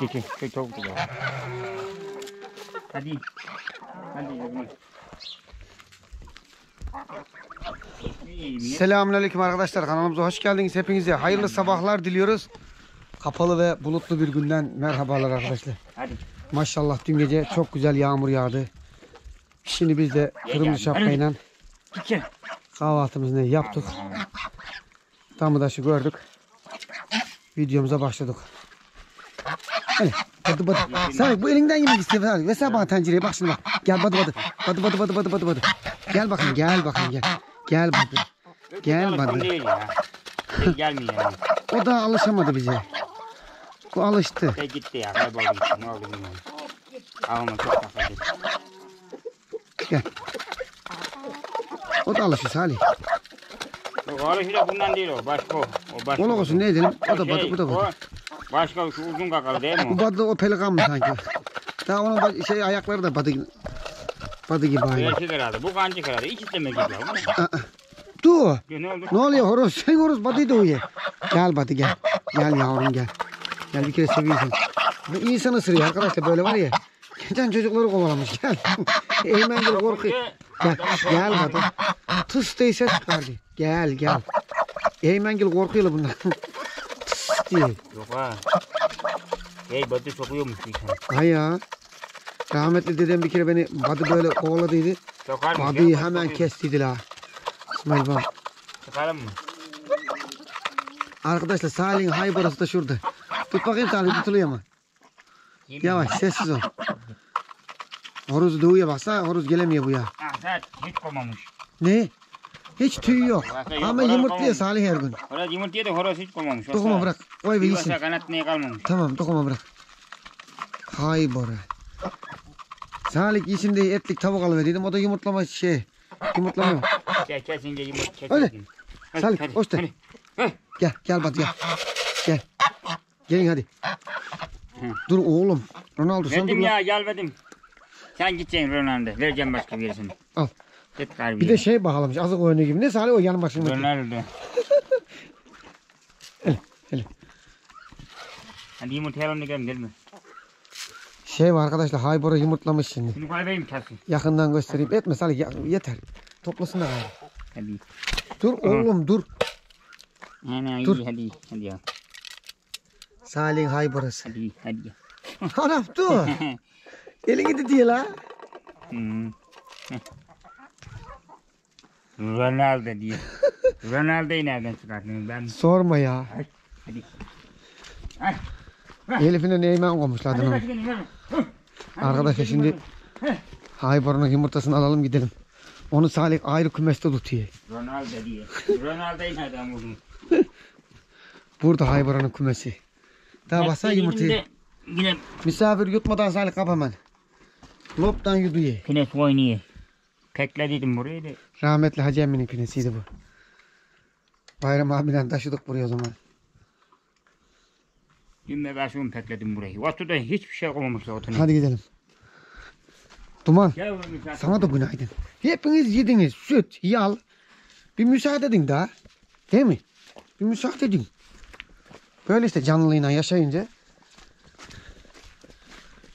Çek çek çek çabuk çek. Hadi. Hadi mi? Selamünaleyküm arkadaşlar. Kanalımıza hoş geldiniz. Hepinize hayırlı sabahlar diliyoruz. Kapalı ve bulutlu bir günden merhabalar arkadaşlar. Hadi. Maşallah dün gece çok güzel yağmur yağdı. Şimdi biz de kırmızı şapkayla kahvaltımızı yaptık. Tam da şu gördük. Videomuza başladık. Hadi badı badı. Sen bu elinden yemek istiyor. Hadi. Ve sen bana tencereye bak şimdi bak. Gel badı badı. Badı badı badı badı badı badı. Gel bakın gel bakın gel. Gel badı. Gel badı. gelmiyor yani. O da alışamadı bize. Bu alıştı. Şey gitti ya kayboldu gitti. Ne oldu bilmiyorum. Ağıma çok takıldı. Gel. O da alışır Salih. Oğlum da bundan değil o. Başka o. O başka. Ola olsun ne edelim? O da badı bu da badı. O Başka şu uzun kakalı değil mi Bu o? badı o pelikan mı sanki? Daha onun şey ayakları da badı badı gibi aynı. Erkek herhalde. Bu kancık herhalde. İkisi de mi gibi Dur. Ne oldu? Ne oluyor horoz? Sen horoz badıyı da uyu. Gel badı gel. Gel yavrum gel. Gel bir kere seviyorsun. İnsan ısırıyor arkadaşlar böyle var ya. Geçen çocukları kovalamış gel. Eymen gel korkuyor. Gel gel badı. Tıs ses çıkardı. Gel gel. Eymen gel korkuyor bundan. Ha. Hey batı sokuyormuş bir tane. Hay ya. Rahmetli dedem bir kere beni badı böyle kovaladıydı. Badıyı hemen kestiydi la. İsmail baba. Sokalım mı? Arkadaşlar Salih'in da şurada. Tut bakayım Salih tutuluyor mu? Yavaş sessiz ol. Horoz doğuya baksana horoz gelemiyor bu ya. Ha sen hiç komamış. Ne? Hiç tüy yok. Ama yumurtluyor. Salih her gün. Horoz yumurtaya da horoz hiç komamış. Dokuma bırak. Kanat neye kalmamış. Tamam dokuma bırak. Hay bora. Salih içinde etlik tavuk alıverdiydim. O da yumurtlama şey. Yumurtlamıyor. Kes kesince. Hadi. kesin. Hadi, Salih, hoş de. Gel gel Bat gel. Gel. Gelin hadi. Dur oğlum. Ronaldo sen Verdim ya gelmedim. Sen gideceksin Ronaldo. Vereceğim başka birisini. Al. Git kalbi. Bir de şey bağlamış azık oyunu gibi. Ne Salih o yanı başındaki. Ronaldo. Hele, hele. Hadi yumurta yalan gidelim gelme. Şey var arkadaşlar Haybora yumurtlamış şimdi. Şunu koyayım kesin. Yakından göstereyim. Etme Salih yeter. Toplasın da gayrı. Hadi. Dur oğlum dur. Ana Dur. hadi. Hadi ya. Salih'in Hayborası. Hadi hadi. Anam dur. Elini de diye la. Hmm. Ronaldo diye. Ronaldo'yu nereden çıkarttın ben? Sorma ya. Hadi. Elif'ine neymen koymuşlar adını. Arkadaşlar şimdi Haybora'nın yumurtasını alalım gidelim. Onu Salih ayrı kümeste tutuyor. Ronaldo diye. Ronaldo'yu nereden buldun? Burada Haybora'nın kümesi. Daha baksana yumurtayı. Yine Misafir yutmadan Salih kap hemen. Loptan yuduyor. pines oynuyor. Keklediydim burayı da. Rahmetli Hacı Emmi'nin künesiydi bu. Bayram abiden taşıdık buraya o zaman. Dün de versiyon pekledim burayı. Otuda hiçbir şey koymamışlar otuna. Hadi gidelim. Duman Gel sana da günaydın. Hepiniz yediniz süt, yal. Bir müsaade edin daha. Değil mi? Bir müsaade edin. Böyle işte canlılığıyla yaşayınca.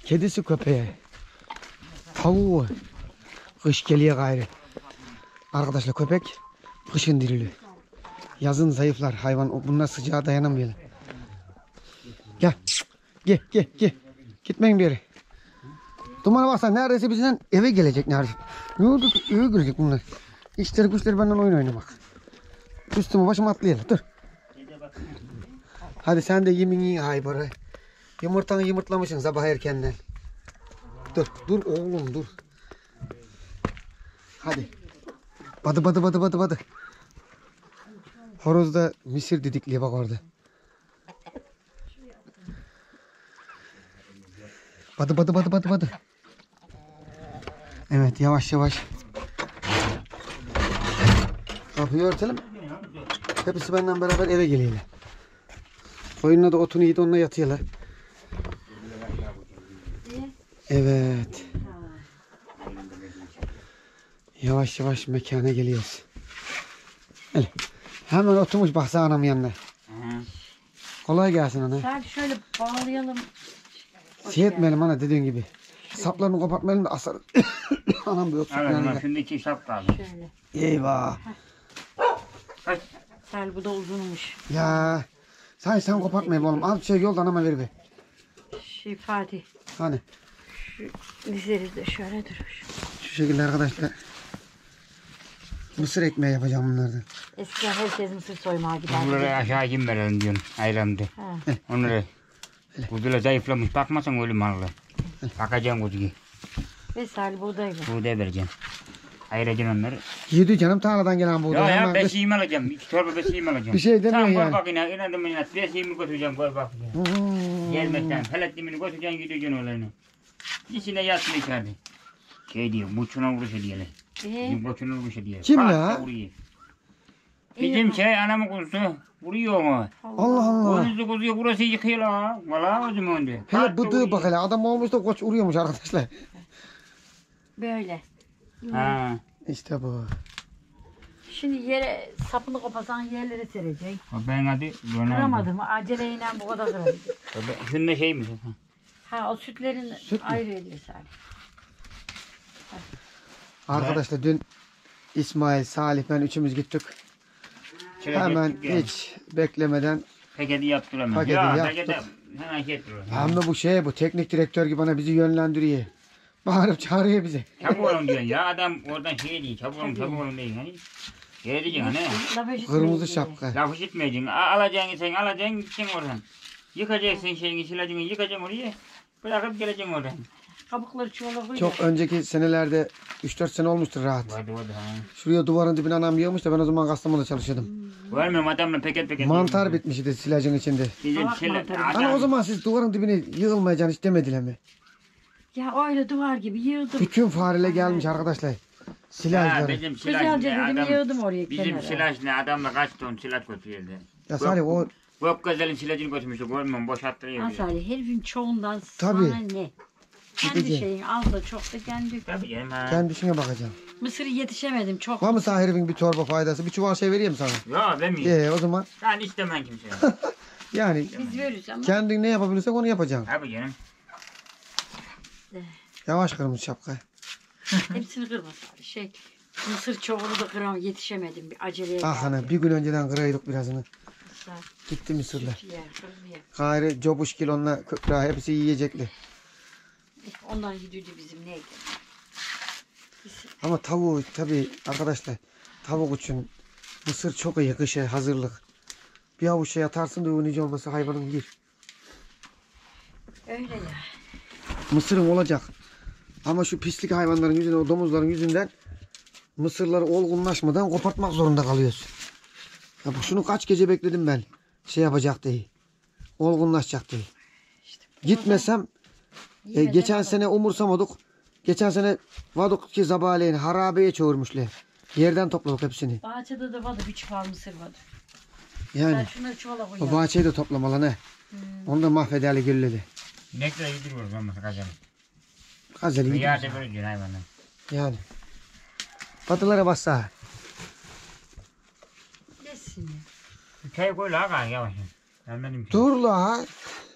Kedisi köpeği. Tavuğu. Kış geliyor gayrı. Arkadaşlar köpek kışın dirili. Yazın zayıflar hayvan. Bunlar sıcağa dayanamıyorlar. Gel. Gel gel gel. Gitmeyin bir yere. Dumana baksana neredeyse bizden eve gelecek neredeyse. Ne oldu? Eve gelecek bunlar. İşleri güçleri benden oyun oynamak. Üstüme başıma atlayalım. Dur. Hadi sen de yemin yiyin Haybara. Yumurtanı yumurtlamışsın sabah erkenden. Dur, dur oğlum dur. Hadi. Badı badı badı badı badı. Horozda misir didikliğe bak orada. Badı badı badı badı badı. Evet yavaş yavaş. Kapıyı örtelim. Hepsi benden beraber eve geliyorlar. Koyunla da otunu yedi onunla yatıyorlar. Evet. Yavaş yavaş mekana geliyoruz. Hele. Hemen oturmuş baksana anam yanına. Hı. Kolay gelsin ana. Sadece şöyle bağlayalım. Şey etmeyelim ana dediğin gibi. Saplarını kopartmayalım da asar. Anam da yoksa Evet yani. ama şimdi iki şap kaldı. Şöyle. Eyvah. Kaç? Sel bu da uzunmuş. Ya. Say sen kopartmayayım oğlum. Al şey yoldan ama ver be. Şey Fatih. Hani Şu dizleri de şöyle durur. şu şekilde arkadaşlar. Mısır ekmeği yapacağım bunlardan. Eskiden herkes mısır soymaya giderdi. Bunları aşağı kim verelim diyorsun ayrandı. Onları kuzular zayıflamış. Bakmasan ölüm malı. Bakacaksın kuzuyu. Ve sel buğdayla. Buğday vereceksin. Ayıracaksın onları. Yedi canım tarladan gelen buğday. Ya ya Hemen kış- besiyim alacağım. İki torba besiyim alacağım. Bir şey demiyor Sen yani. koy bak yine. İnadım inat. Besiyimi götüreceğim. Koy bak. Gelmekten. Feletlimini götüreceksin gideceksin olayını. İçine yatsın içeride. Şey diyor. Buçuna vuruşu diyelim. Ee, Bizim koçuna vuruşu diyelim. Kim la? Bizim şey anamın kuzusu. Vuruyor mu? Allah Allah. Kuzusu kuzuyu burası yıkıyor la. Valla o zaman diyor. Hele bıdığı bak hele. Adam olmuş da koç uruyormuş arkadaşlar. Böyle. Ha. İşte bu. Şimdi yere sapını koparsan yerlere serecek. Ben hadi. Ronaldo. Kıramadım. Aceleyle bu kadar. O ben- Şunda şey mi? Ha o sütlerin Süt ayrı ediyor Salih. Arkadaşlar dün İsmail, Salih ben üçümüz gittik. Hemen hiç beklemeden Paketi yaptılar hemen. Paketi ya, yaptık. paketi hemen getiriyor. hem de bu şey bu teknik direktör gibi bana bizi yönlendiriyor. Bağırıp çağırıyor bizi. Çabuk olun diyorsun ya adam oradan şey değil. Çabuk olun çabuk olun değil. Hani. Şey diyeceksin hani. Kırmızı şapka. Laf işitmeyeceksin. A- Alacaksın sen alacaksın gideceksin oradan. Yıkacaksın şeyini silacını yıkacaksın oraya. Bırakıp geleceksin oradan. Kabukları çuvala koy. Çok önceki senelerde 3-4 sene olmuştur rahat. Vardı vardı ha. Şuraya duvarın dibine anam yığmış da ben o zaman Kastamonu'da çalışıyordum. Görmüyorum adamla paket paket. Mantar bitmişti silajın içinde. Bizim Salak şeyler. mantarı. Adam, Hani o zaman siz duvarın dibine yığılmayacaksın hiç demediler mi? Ya öyle duvar gibi yığdım. Bütün fareyle gelmiş arkadaşlar. Ha, Silajları. bizim silah Güzelce ne dedim adam. yığdım oraya Bizim kenara. silah ne adamla kaç ton silah götürüyordu. Ya Salih o Göp gazelin silajını götürmüştü. Görmüyorum boşalttırıyor. Salih herifin çoğundan Tabii. sana ne? Kendi Gideceğim. şeyin az da çok da kendi. Tabii canım ha. kendi işine bakacaksın. Mısırı yetişemedim çok. Var mı sana herifin bir torba faydası? Bir çuval şey vereyim sana. Ya vermiyor. Ee o zaman Ben istemem kimseye. yani Biz veririz ama kendin ne yapabilirsek onu yapacaksın. Tabii canım. Yavaş kırmızı şapka. hepsini kırma Salih. Şey mısır çoğunu da kıram yetişemedim bir aceleye. Ah ana bir gün önceden kıraydık birazını. Gitti mısırlar. süt yer, kırmızı yer. Cobuş kilonla kıkra hepsi yiyecekli. Ondan gidiyordu bizim neydi? Ama tavuğu tabi arkadaşlar tavuk için mısır çok iyi kışa hazırlık. Bir avuç şey atarsın da övünücü olması hayvanın yer. öyle ya. Mısırın olacak. Ama şu pislik hayvanların yüzünden, o domuzların yüzünden mısırları olgunlaşmadan kopartmak zorunda kalıyoruz. Ya şunu kaç gece bekledim ben. Şey yapacak diye. Olgunlaşacak diye. Gitmesem e, geçen sene umursamadık. Geçen sene vadık ki zabaleyin harabeye çağırmışlar. Yerden topladık hepsini. Bahçede de vardı bir çuval mısır vardı. Yani Sen şunları çuvala koy. o bahçeyi de toplamalı ne. Onu da mahvederli gülledi. İnekler yediriyoruz ama kaçalım. Gazeli gidiyor. Rüyada böyle diyor hayvanlar. Yani. Batılara bassa. Yesin ya. Şu Çayı koy la yavaş. Ben benim Dur la.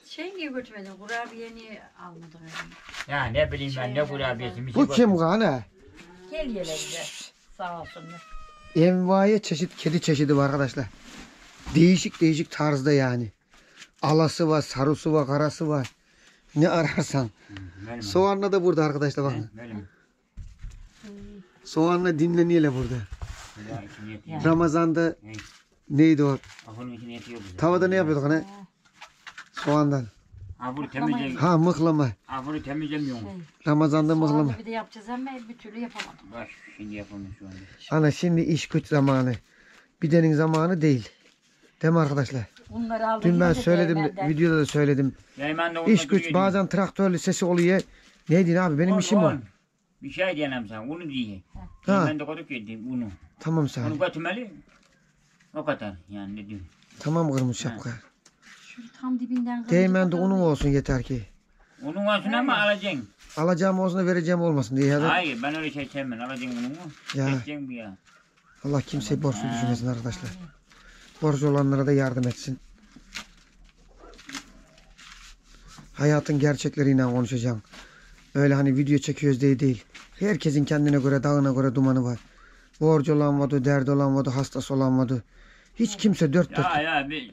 Şey niye götürmedin? Kurabiye niye almadın? Ya ne bileyim ben ne kurabiyesi. bir şey Bu kim koy. gane? Gel yele bize. Sağ olsunlar. Envai çeşit kedi çeşidi var arkadaşlar. Değişik değişik tarzda yani. Alası var, sarısı var, karası var. Ne ararsan. Benim. Soğanla da burada arkadaşlar bakın. Benim. Soğanla dinleniyorlar burada. Ya. Ramazan'da neydi o? Ahunun içine yetiyor bize. Tavada ne yapıyorduk hani? Soğandan. Ahuru temizlem. Ha mıhlama. Ahuru temizlemiyorum. Ramazan'da mıhlama. Soğanla bir de yapacağız ama bir türlü yapamadım. Baş şimdi yapamıyorum şu anda. Ana şimdi iş güç zamanı. Bidenin zamanı değil. Değil mi arkadaşlar? Bunları aldık. Dün ben söyledim, evvelden. videoda da söyledim. Ben de onunla İş güç bazen traktörlü sesi oluyor. Ne diyeyim abi benim On, işim o. on. Bir şey diyemem sana. Onu diye. Ha. Ben de koduk yedim bunu. Tamam sen. Onu götürmeli. O kadar yani ne diyeyim. Tamam kırmızı şapka. Şu tam dibinden kırmızı Değmen de bakalım. unun olsun yeter ki. Onun olsun ama alacaksın. Alacağım olsun da vereceğim olmasın diye. Ya da Hayır ben öyle şey sevmem. Alacaksın onu mu? Ya. Keseceksin bu ya. Allah kimseyi borçlu düşürmesin arkadaşlar. Borcu olanlara da yardım etsin. Hayatın gerçekleriyle konuşacaksın. Öyle hani video çekiyoruz diye değil. Herkesin kendine göre, dağına göre dumanı var. Borcu olan vardı, derdi olan vardı, hastası olan vardı. Hiç kimse dört Ya dörtlük, ya biz,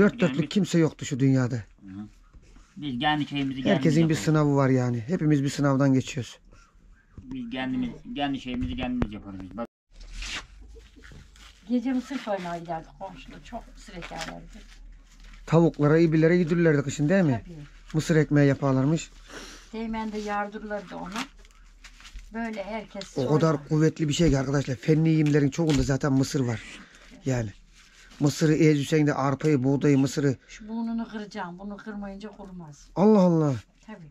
dört dörtlük kimse yoktu şu dünyada. biz kendi şeyimizi kendimiz Herkesin bir sınavı var yani. Hepimiz bir sınavdan geçiyoruz. Biz kendimiz, kendi şeyimizi kendimiz yaparız. Bak Gece mısır koymaya giderdik komşuda. Çok mısır ekerlerdi. Tavuklara, ibilere gidiyorlardı kışın değil mi? Tabii. Mısır ekmeği yaparlarmış. Değmen de yardırlardı onu. Böyle herkes O sonra- kadar kuvvetli bir şey ki arkadaşlar. Fenli yiyimlerin çoğunda zaten mısır var. Yani. Mısırı ezüsen de arpayı, buğdayı, mısırı. Şu burnunu kıracağım. Bunu kırmayınca kurumaz. Allah Allah. Tabii.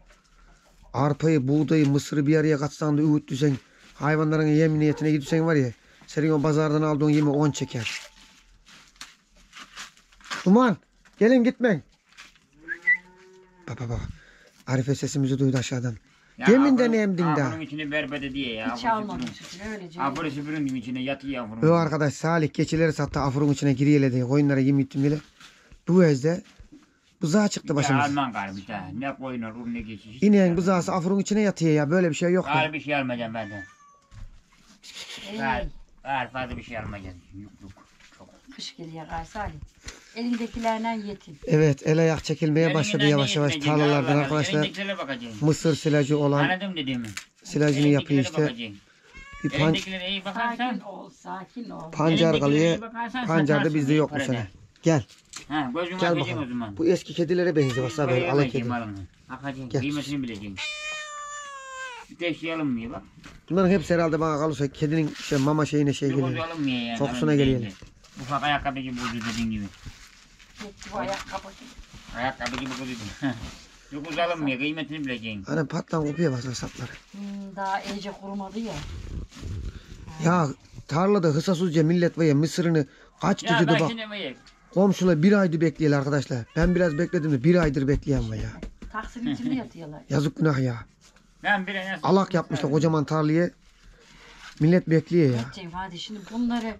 Arpayı, buğdayı, mısırı bir araya katsan da öğütlüsen. Hayvanların yem niyetine gidiyorsan var ya. Senin o pazardan aldığın yemi 10 çeker. Duman. Gelin gitmeyin. Baba bak. Arife sesimizi duydu aşağıdan. Deminden emdin daha. Afurun içine berbede diye ya. Hiç almadım süpürün. öylece. Afuru süpürün gibi içine yatıyor yavrum. O arkadaş Salih keçileri sattı afurun içine giriyeledi. Koyunlara yem yuttum bile. Bu ezde buzağı çıktı başımıza. Alman gar bir tane. Ne koyun olur ne geçiş. İneğin buzağısı afurun içine yatıyor ya. Böyle bir şey yok. Gar bir şey almayacağım benden. Ey, gar fazla bir şey almayacağım. Yok yok. Çok. kış geliyor Ali. Elindekilerden yetin. Evet el ayak çekilmeye başladı yavaş yavaş yetmeyecek, tarlalardan Allah. arkadaşlar. Elindekilere. Mısır silajı olan Anladım dediğimi. silajını yapıyor Elindekilere işte. Bir pan, Elindekilere iyi Sakin bakarsan. ol, sakin ol. pancar Elindekilere kalıyor. iyi bakarsan Pancar da satarsın, bizde iyi yok bu sene. Gel. Ha Gel o bakalım. zaman. Bu eski kedilere benziyor aslında böyle ala kedi. Gel. Kıymetini bileceksin. Bir teşhis alınmıyor bak. Bunların hepsi herhalde bana kalırsa kedinin şey, mama şeyine şey Bir geliyor. alınmıyor yani. Kokusuna geliyor. deyince. Ufak ayakkabı gibi buldu dediğin gibi. Yetti bu ayakkabı. Ayakkabı gibi buldu. Bir kozu alınmıyor. Kıymetini bileceksin. Hani patlan kopuyor bazen sapları. Hmm, daha iyice kurumadı ya. Ya tarlada hısasuzca millet var ya mısırını kaç Ya bak. Komşular bir aydır bekliyorlar arkadaşlar. Ben biraz bekledim de bir aydır bekleyen var ya. Taksinin içinde yatıyorlar. Yazık günah ya. Ben bir nasıl... Alak yapmışlar kocaman tarlaya. Millet bekliyor ya. Hadi şimdi bunları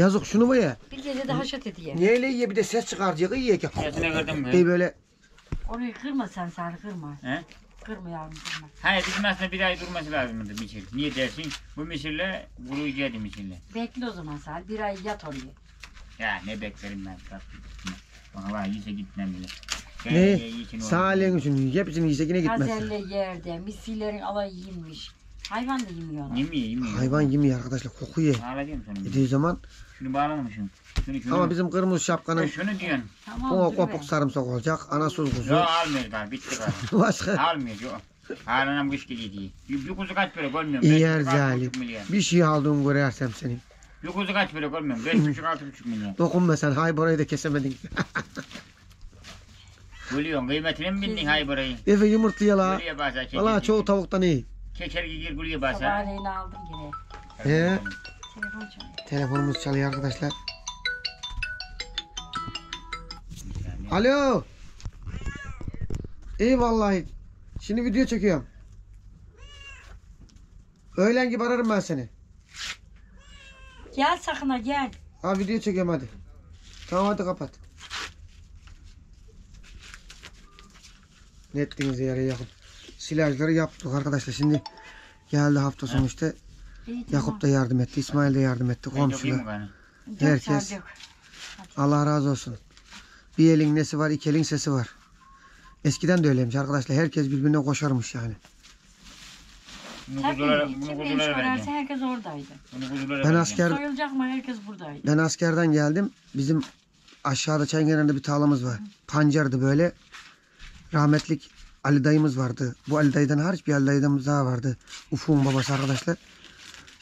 Yazık şunu var ya. bir gece de haşat ediyor. Neyle yiye bir de ses çıkaracak yiye ki. Sesine kırdın mı? Şey böyle Orayı kırma sen sen kırma. He? Kırma yavrum kırma. Hayır bizim aslında bir ay durması lazımdı misir. Niye dersin? Bu misirle kuruyucaktı misirle. Bekle o zaman sen bir ay yat oraya. Ya ne beklerim ben. Valla yiyse gitmem bile. Ne? Sağlığın için hepsini yiyse yine gitmez. Gazelle yerde, misillerin alayı yemiş. Hayvan da yemiyor ona. Yemiyor yemiyor. Hayvan yemiyor arkadaşlar kokuyor. Ağlayacağım sana. Yediği zaman Şunu bağlamamışım. Şunu şunu. ama bizim kırmızı şapkanın şunu diyorsun. Tamam o dur kopuk be. sarımsak olacak. Anasız kuzu. Yok almıyor galiba. Bitti galiba. Başka almıyor yok. Ağlanam kış geliyor diye. Bir, bir kuzu kaç para görmüyorum. iyi Beş yer buçuk, altı zalim. buçuk. Bir şey aldığını görersem senin. Bir kuzu kaç para görmüyorum. Beş buçuk altı buçuk milyon. Dokunma sen hayborayı da kesemedin. Bölüyorsun. Kıymetini mi bildin hay burayı? Efe yumurtluya la. Gülüye basa. Keçer Valla çoğu tavuktan iyi. Keçer gigir gülüye basa. Sabahleyin aldım yine. He. Telefon çalıyor. Telefonumuz çalıyor arkadaşlar. Alo. İyi vallahi. Şimdi video çekiyorum. Öğlen gibi ararım ben seni. Gel sakına gel. Ha video çekiyorum hadi. Tamam hadi kapat. Netliğinize yere yakın. Silajları yaptık arkadaşlar. Şimdi geldi hafta sonu işte. Yakup da yardım etti. İsmail de yardım etti. Komşular. herkes-. Allah razı olsun. Bir elin nesi var, iki elin sesi var. Eskiden de öyleymiş arkadaşlar. Herkes birbirine koşarmış yani. Bunu Tabii. kuzulara, bunu Kim beni kuzulara sorarsa vereceğim. herkes oradaydı. Bunu kuzulara Ben vereceğim. asker Soyulacak mı herkes buradaydı. ben askerden geldim. Bizim aşağıda kenarında bir tarlamız var. Pancardı böyle. Rahmetlik Ali dayımız vardı. Bu Ali dayıdan hariç bir Ali dayımız daha vardı. Ufuk'un babası arkadaşlar.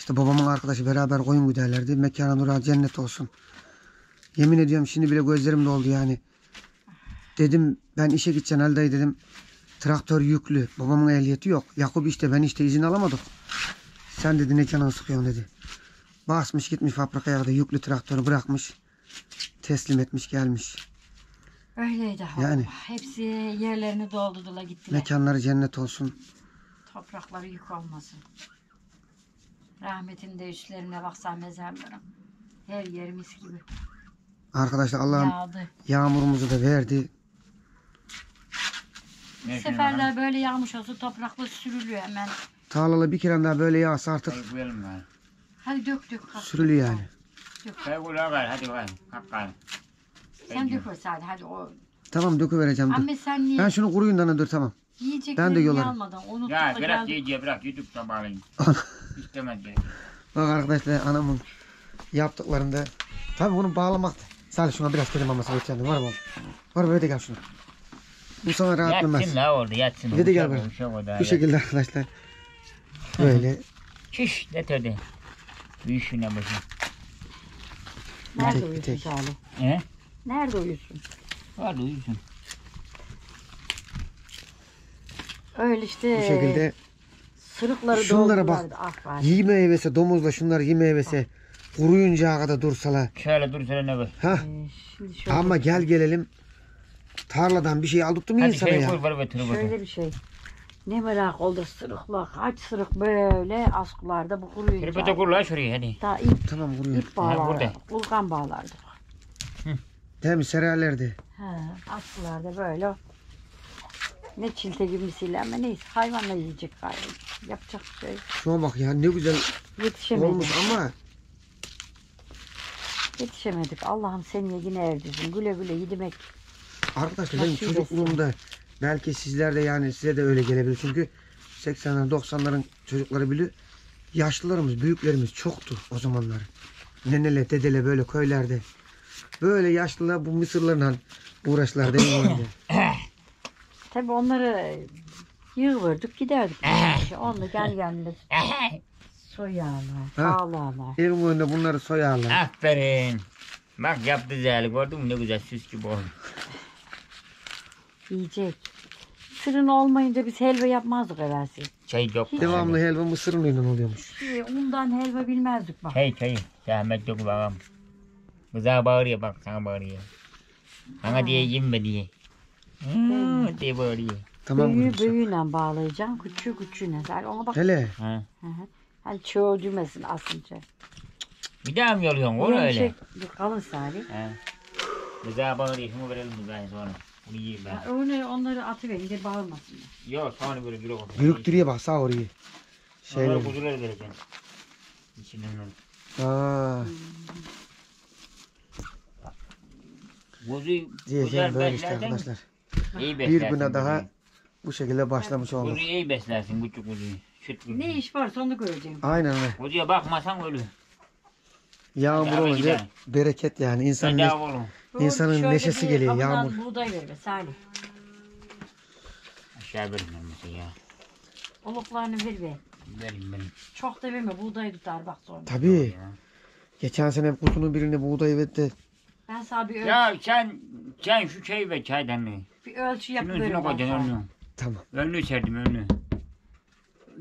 İşte babamın arkadaşı beraber koyun güderlerdi. Mekana nura cennet olsun. Yemin ediyorum şimdi bile gözlerim doldu yani. Dedim ben işe gideceğim Ali dayı dedim. Traktör yüklü. Babamın ehliyeti yok. Yakup işte ben işte izin alamadık. Sen dedi ne canını sıkıyorsun dedi. Basmış gitmiş fabrikaya da yüklü traktörü bırakmış. Teslim etmiş gelmiş. Öyleydi. Yani. Hepsi yerlerini doldurdular gittiler. Mekanları cennet olsun. Toprakları yük olmasın. Rahmetin de üstlerine baksan mezarlarım. Her yer mis gibi. Arkadaşlar Allah'ım Yağdı. yağmurumuzu da verdi. Ne seferler böyle yağmış olsa toprakla sürülüyor hemen. Tarlala bir kere daha böyle yağsa artık Hadi koyalım gari. Hadi dök dök. kalk. sürülüyor yani. Kay koyalım gari hadi gari. Kalk gari. Sen dök o sadece hadi o. Tamam döküvereceğim dur. Ama sen niye Ben şunu kuruyundan dur tamam. yiyecekleri ben de yolarım. almadan unuttuk Ya da bırak geldik. yiyeceği bırak YouTube'da bağlayın. İstemez gerek. Bak arkadaşlar anamın yaptıklarında. Tabi bunu bağlamak. Salih şuna biraz kedi maması geçelim var mı? Var mı? Öyle gel şunu. Bu sana rahat Yatsın vermez. la orada yatsın. Dedi gel da, Bu şekilde arkadaşlar. Böyle. Çüş getirdi. Büyüşüne bakın. Nerede tek bir uyusun. Salih? He? Nerede uyusun? Hadi uyusun. Öyle işte. Bu şekilde Sırıkları Şunlara bak. Ah var. yeme hevesi domuzla şunlar yeme hevesi. Kuruyuncağa kadar dursalar. Şöyle dur şöyle ne var. Ha Ee, şimdi şöyle, ama gel gelelim. Tarladan bir şey aldık mı Hadi insana şey ya? koy var götür bakın. şöyle bir şey. Ne merak oldu sırıklar. Kaç sırık böyle askılarda bu kuruyunca. Tripete kur la şuraya hadi. Daha ip, Tamam kuruyor. ip bağlar. burada. Vulkan bağlardı. Değil mi? Sererlerdi. Ha, askılarda böyle. Ne çilte gibisiyle ama neyse hayvanla yiyecek galiba. Yapacak bir şey. Şuna bak ya ne güzel Yetişemedik. olmuş ama Yetişemedik. Allah'ım seni yine erdirsin. Güle güle yedirmek. arkadaşlar benim Nasip çocukluğumda belki sizler de yani size de öyle gelebilir. Çünkü 80'ler 90'ların çocukları biliyor. Yaşlılarımız, büyüklerimiz çoktu o zamanlar. Nenele, dedele böyle köylerde. Böyle yaşlılar bu mısırlarla uğraştılar değil mi? Tabii onları yığırdık giderdik. İşte Onu gel gelmez soyarlar, Ha. ağlarlar. Evin önünde bunları soyarlar. Aferin. Bak yaptı zeli gördün mü ne güzel süs gibi oldu. Yiyecek. Fırın olmayınca biz helva yapmazdık evvelsi. Çay yok. Devamlı helva mısır unuyla oluyormuş. Ee, Undan helva bilmezdik bak. Çay çay. Zahmet yok bakalım. Kıza bağırıyor bak sana bağırıyor. Sana diye yeme diye. Hmm, diye bağırıyor. Tamam Büyüğü kızım. büyüğüyle bağlayacaksın, küçüğü küçüğüne. Yani ona bak. Hele Ha. Hı hı. Hani çoğulcumesin asınca. Bir daha mı yoluyorsun oğlum öyle? Şey, bir kalın Salih. Ha. Kıza bağırıyor. Şunu verelim kızaya sonra. Bunu yiyeyim ben. Ha, Onu, onları atıverin de bağırmasınlar. Yok sonra böyle bir oldu. yürüktürüye bak sağ orayı. Şeyler. Şeyle. kuzuları vereceksin. İçinden onu. Aa, Kuzu, diyeceğim kuzular böyle işte arkadaşlar. İyi Bir güne daha kuzuyu. bu şekilde başlamış olduk. Kuzuyu iyi beslersin küçük kuzuyu. Süt kuzuyu. Ne iş varsa onu göreceğim. Aynen öyle. Kuzuya bakmasan ölür. Yağmur abi olunca gidelim. bereket yani. İnsan ne-. İnsanın Şöyle neşesi bir geliyor, kabından yağmur. buğday ver be Salih. Aşağı verin mesela ya. Oluklarını ver be. Verin verin. Çok da verme buğday tutar bak sonra. Tabii. Ya. Geçen sene kutunun birine buğday verdi. Ben sana bir, öl- Ya sen sen şu çayı ver çaydan ne? bir ölçü yap Şunun böyle. üstüne koyacaksın önünü. Tamam. Önünü serdim önünü.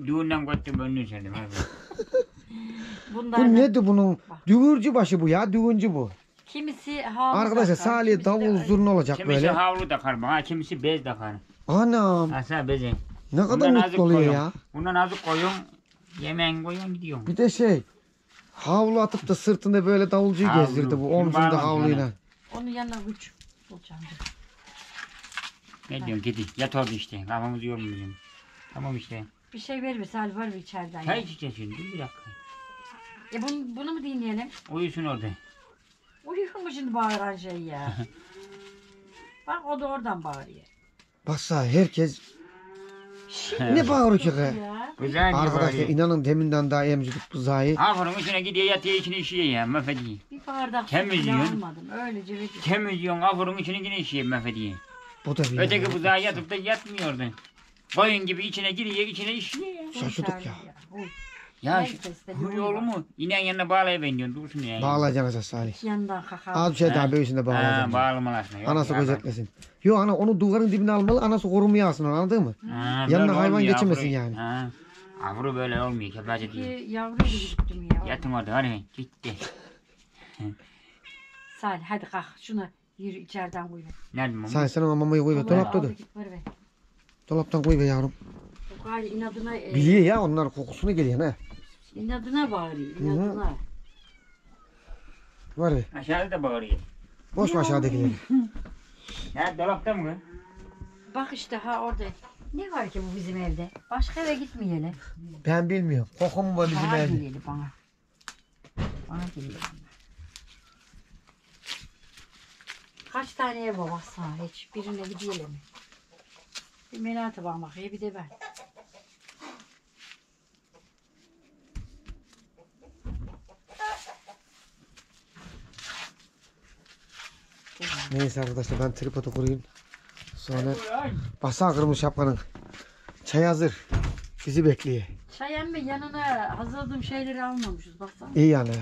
Düğünden koydum önünü serdim. Bu Bunlar nedir bunun? Düğürcü başı bu ya. Düğüncü bu. kimisi havlu Arkadaşlar takar, Salih kimisi de davul zurna olacak Kimisi böyle. havlu takar bana, kimisi bez takar. Anam. Asa bezi. Ne kadar Bundan azıcık mutlu oluyor koyuyorsun. ya. Bundan azıcık koyuyorsun. Yemeğini koyuyorsun gidiyorsun. Bir de şey. Havlu atıp da sırtında böyle davulcuyu Havlu. gezdirdi bu omzunda bağlamış havluyla. Onun yanına güç bulacağım. Ne diyorsun gidi yat orada işte kafamızı yormayalım. Tamam işte. Bir şey ver be Salih var mı içeriden? Çay içeceğiz şimdi dur bir dakika. E bunu, bunu mu dinleyelim? Uyusun orada. Uyuyor mu şimdi bağıran şey ya? Bak o da oradan bağırıyor. Baksa herkes ne bağırıyor ya. Güzel bir Arkadaşlar bağırıyor. inanın deminden daha emzirdik buzayı. Aferin içine gidiyor yatıyor içine işiyor ya mahvediyor. Bir bardak su bile yiyorsun. almadım. Öylece bir Temizliyorsun aferin içine yine işiyor mahvediyor. Bu da bir Öteki buzağa yatıp da yatmıyordu. Koyun gibi içine giriyor içine işiyor ya. Şaşırdık ya. Uy, Ya şu oğlu var. mu? İnen yanına bağlayıven diyorsun dursun ya. Bağlayacaksın Salih. Yandan kakao. Az bir şey daha böyüsünde Ha, bağlayacaksın. bağlamalasın. Yok Anası ya, gözetlesin. Yo ana onu duvarın dibine almalı. Anası korumaya alsın onu anladın mı? Ha, Yanına hayvan avru- yani. Ha. Avru böyle olmuyor Ki değil. yavruyla gittim ya. Yatın orada hadi gitti. Salih hadi kalk şunu yürü içeriden koy. ver. Nerede mama? Sen sen ona mamayı koy ve Vallahi dolapta dur. ver ver. Dolaptan koy be yavrum. E, Biliyor ya onlar kokusunu geliyor ne? İnadına bağırıyor. inadına. Var be. Aşağıda da bağırıyor. Boş mu aşağıdakileri? Ya dolapta mı? Bak işte ha orada. Ne var ki bu bizim evde? Başka eve gitmeyelim. Ben bilmiyorum. Koku mu var bizim Bana evde? gelelim bana. Bana gelelim. Kaç tane ev var baksana hiç birine gidelim. Bir Melate bana bakıyor bir de ben. Neyse arkadaşlar ben tripodu kurayım. Sonra basa kırmış şapkanın. Çay hazır. Bizi bekliyor. Çay emme yanına hazırladığım şeyleri almamışız baksana. İyi yani.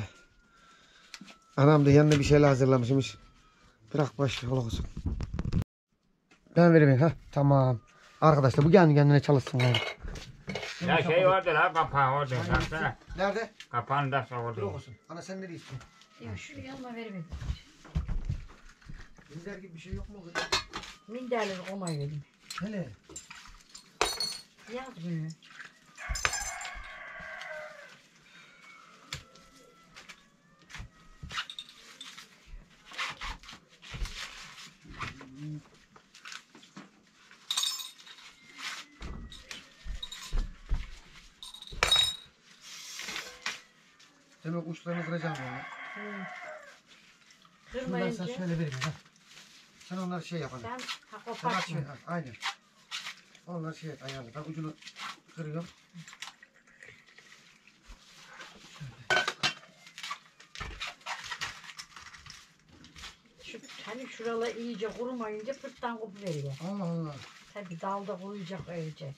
Anam da yanına bir şeyler hazırlamışmış. Bırak baş olsun. Ben vereyim ha. Tamam. Arkadaşlar bu kendi kendine çalışsın yani. Ya şey orada la kapağı orada. Nerede? Kapağını da olsun. Ana sen ne diyorsun? Ya şunu yanıma verin. Bizler gibi bir şey yok mu? Minderleri komayı verin. Hele. Yazmıyor. Demek uçlarını kıracağım yani. Şundan sen şöyle vereyim ha. Sen onları şey yap sen ha Sen kopartma. açma. ha, Aynen. Onları şey ayarla. Ben ucunu kırıyorum. Şu, hani şuralar iyice kurumayınca fırttan kopuveriyor. Allah Allah. Tabii dalda kuruyacak iyice.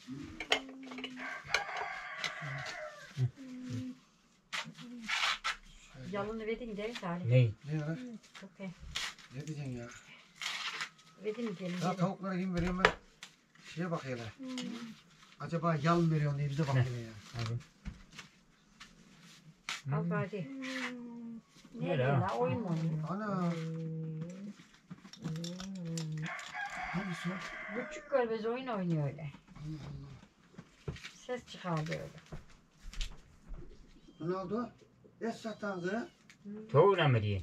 Yalını vedin de Salih. Ne? Ne yana? Okey. Ne diyeceksin ya? Vedin gelin. Ya tavuklara yem veriyorum ben. Şeye bakıyorlar. Acaba yal mı veriyorsun diye bize bakıyorlar ya. Hadi. Al bari. Ne Ne la? Oyun mu oynuyor? Ana. Hangisi o? Küçük görmez oyun oynuyor öyle. Allah Allah. Ses çıkardı öyle. Ne oldu? Esat tanrı. Çoğuna mı diye?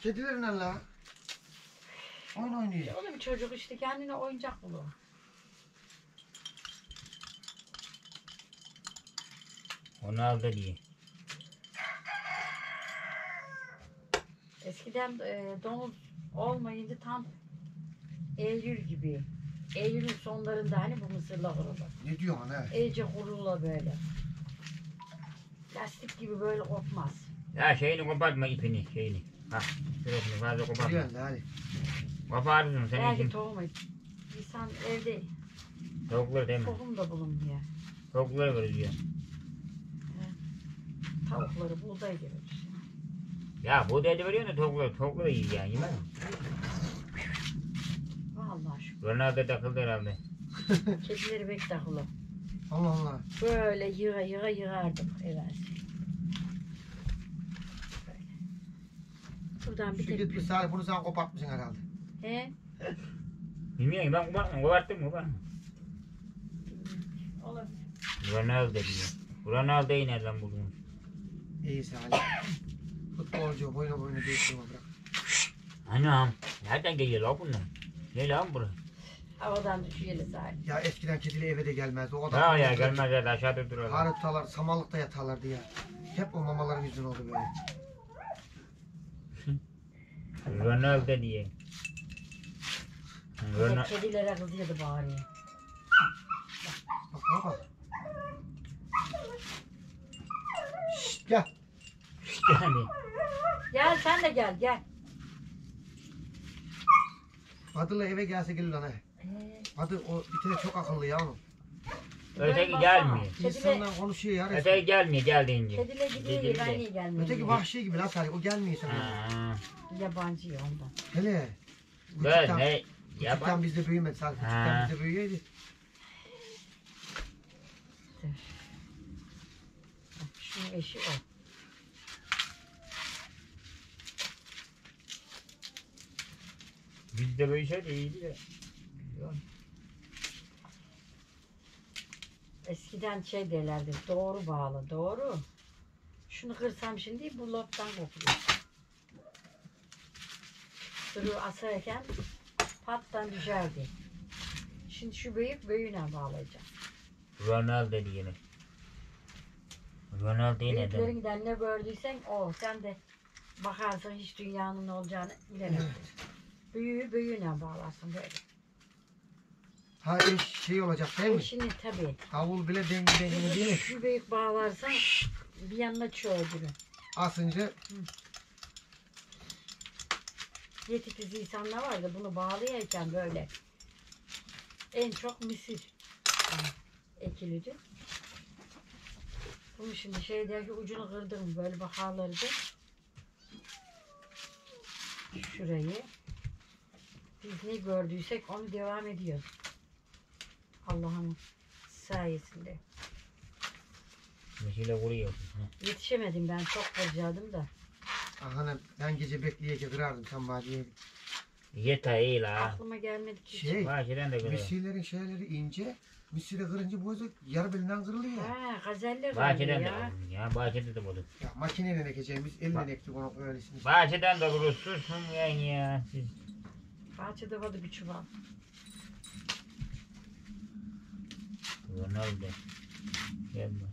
Kedilerle la. Oyun oynuyor. O da bir çocuk işte kendine oyuncak buluyor. Onu aldı diye. Eskiden e, domuz olmayınca tam Eylül gibi. Eylül'ün sonlarında hani bu mısırla kurulur. Ne diyorsun ha? İyice kurula böyle. Lastik gibi böyle kopmaz. Ya şeyini kopartma ipini şeyini. Ha. Şurasını fazla kopartma. Biliyorsun hadi. Kopartırsın senin Belki için. tohum İnsan evde Tavukları değil mi? tohum da bulunmuyor. Tavukları veriyor. Tavukları buğday gibi. Ya bu dedi veriyor da tavukları. Tavukları iyi yani. Yemez mi? Vallahi şu Ronaldo takıldı herhalde. kedileri bek takılı. Allah Allah. Böyle yığa yığa yığardım. Böyle. Buradan bir Şu tek gitmiş Salih bunu sen kopartmışsın herhalde. He? Bilmiyorum ben kopartmam. Koparttım mı kopartmam. Olabilir. Ronaldo diyor. Ronaldo'yu nereden buldun? İyi Salih. Futbolcu boyuna boyuna değiştirme bırak. Anam. Nereden geliyor la bunlar? Ne lan bura? Havadan düşüyor zaten. Ya eskiden kediyle eve de gelmezdi. O kadar. Ya ya gelmezler aşağıda duruyorlar. Harı tutarlar, samanlıkta yatarlardı ya. Hep o mamaların yüzünden oldu böyle. Ronaldo diye. De Ronaldo. kedilere kızıyordu bari. Bak bak bak. Şşt gel. Yani. Gel sen de gel gel. Adıyla eve gelse gelir lan he. Ee, Adı o bir tane çok akıllı ya onun. Öteki gelmiyor. Kedile, İnsanla konuşuyor ya. resmen. Öteki gelmiyor gel deyince. kedile gidiyor Kedili de. niye gelmiyorum? Öteki vahşi gibi lan Salih. O gelmiyor sana. Ha. Yabancı ya ondan. Hele. Küçükten, ne? Küçükten Yapan. bizde büyümedi Salih. Küçükten Ha. bizde büyüyordu. Şunun eşi o. Bizde böyle şey de iyiydi de. Eskiden şey derlerdi doğru bağlı doğru. Şunu kırsam şimdi bu loptan kopuyor. Sırrı asarken pattan düşerdi. Şimdi şu büyük büyüğüne bağlayacağım. Ronaldo diyelim. Ronaldo'yu neden? Büyüklerinden ne gördüysen o. Sen de bakarsın hiç dünyanın ne olacağını bilemezsin. Büyüğü büyüğüne bağlarsın böyle. Ha eş şey olacak değil mi? Şimdi tabii. Davul bile dengi dengini değil mi? Şu büyük bağlarsan bir yanına çoğu gibi. Asınca Yetiştiz insanlar vardı bunu bağlayırken böyle. En çok misir yani ekilidi. Bunu şimdi şeydeki ucunu kırdım böyle bakarlardı. Şurayı. Biz ne gördüysek onu devam ediyoruz. Allah'ın sayesinde. Mesela vuruyor. Yetişemedim ben çok kıracaktım da. Aha ben gece bekleyece kırardım sen bana diye. Yeter iyi la. Aklıma gelmedi ki. Şey, Bahçeden de kırıyor. misillerin şeyleri ince. Misile kırınca bozu yarı belinden kırılıyor. Ha, gazeller Bahçeden vardı de ya. ya. Bahçede de vurun. Ya makineyle ekeceğim biz elle ektik onu öylesini. Bahçeden de vurur. Susun yani ya. Siz Bahçede vardı bir çuval. Ronaldo. Yapma.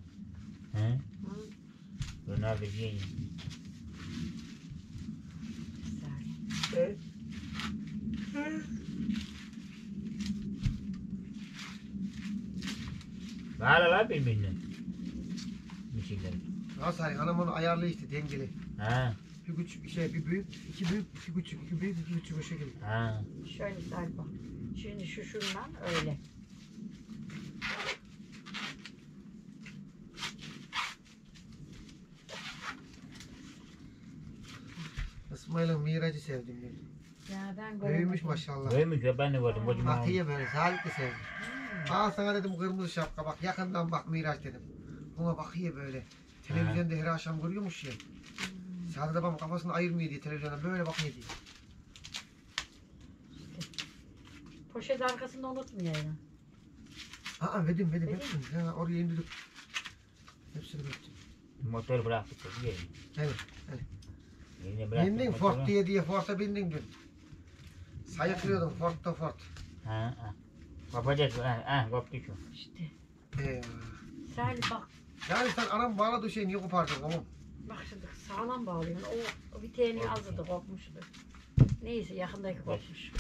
He? Hı, Ronaldo diye. Güzel. Bağla la birbirine. Bir şeyler. Nasıl anam onu ayarlı işte dengeli. Ha. Bir küçük şey bir büyük, iki büyük, iki küçük, iki büyük, iki küçük o şekilde. Ha. Şöyle bak. Şimdi şu şundan öyle. İsmail'in miracı sevdim ben. Ya ben göremedim. Büyümüş maşallah. Böylemiş ya ben de gördüm. Kocaman olmuş. Batıya böyle sağlıklı sevdim. Aa sana dedim kırmızı şapka bak yakından bak Miraç dedim. Buna bakıyor böyle. Televizyonda her akşam görüyormuş ya. Sadece babam kafasını ayırmıyor diye televizyona böyle bakıyor diye. Poşet arkasında unutmayayım. Aa verdim verdim hepsini. Ha, oraya indirdim. Hepsini verdim. Motor bıraktık. da Gidelim. Evet. Yine bıraktık Bindin motoru. Ford diye diye Ford'a bindin dün. Sayıklıyordum Ford'da Ford. Ha, ha. Kopacak. Ha, ha, koptu şu. İşte. Eyvah. Salih bak. Yani sen anam bağladığı şeyi niye kopardın oğlum? Bak şimdi sağlam bağlıyorsun. O, o biteğinin azıdı kopmuştu. Neyse yakındaki kopmuş.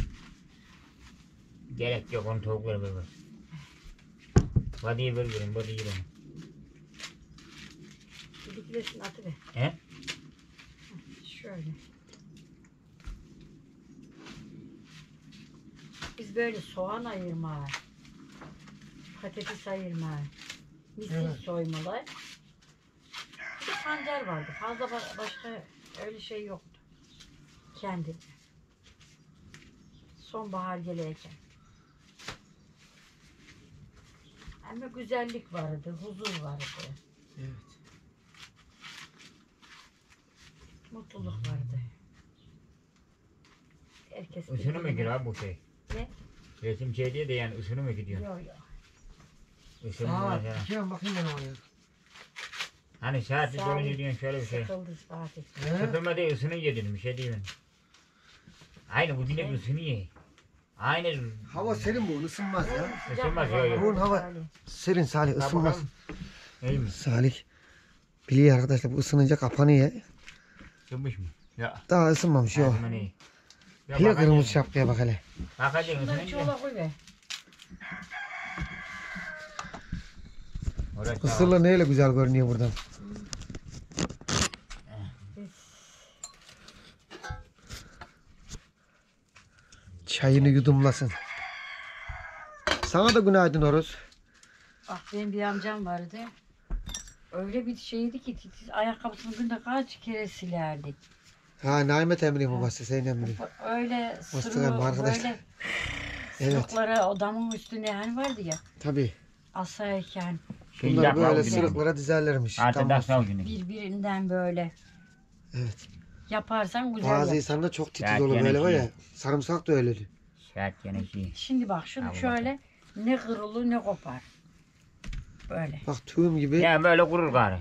Gerek yok onu tavuklara ver. Vadiye ver verin. Vadiye verin. Gidiklesin atı be. He? Şöyle. Biz böyle soğan ayırma, patates ayırma, misir Evet. soymalar. Bir de pancar vardı. Fazla ba- başka öyle şey yoktu. Kendi. Sonbahar gelirken. Ama güzellik vardı, huzur vardı, Evet. Mutluluk vardı. Herkes Isını mı gidiyor abi bu şey? Ne? Resim şey diye de yani ısını mı gidiyor? Yok yok. Isını Aa, mesela. iki bakayım ben oraya. Hani saati ol. diyorsun şöyle bir şey. Sıkıldı. He? Sıkılma değil ısını yedin bir şey değil mi? Aynı bu yine Ne? ısını ye. Aynı. Hava serin bu ısınmaz ya. Isınmaz yok yok. Bugün hava-. Serin Salih ısınmaz. Salih biliyor arkadaşlar bu ısınınca kapanıyor. Isınmış mı? Ya. Daha ısınmamış yok. İyi. Ya Hele bakacağım. kırmızı şapkaya bak hele. Bakacağım Bunları çoğula koy be. Isırla neyle güzel görünüyor buradan. Çayını yudumlasın. Sana da günaydın Oruz. Ah benim bir amcam vardı. Öyle bir şeydi ki titiz ayakkabısını günde kaç kere silerdik. Ha Naimet Emre'nin babası Zeynep Emre. Öyle Mustafa arkadaşlar. böyle Evet. sırıklara o damın üstüne hani vardı ya Tabii. asayken Şimdi Bunlar böyle günü. sırıklara dizerlermiş. Artık Tamam. dakika o günü. birbirinden böyle Evet. yaparsan güzel Bazı yap. insanlar çok titiz olur böyle var ya. şey. Sarımsak da öyleydi. Saat gene şey. Şimdi bak şunu Allah şöyle ne kırılır ne kopar. Böyle. Bak tüyüm gibi. Ya böyle kurur gari.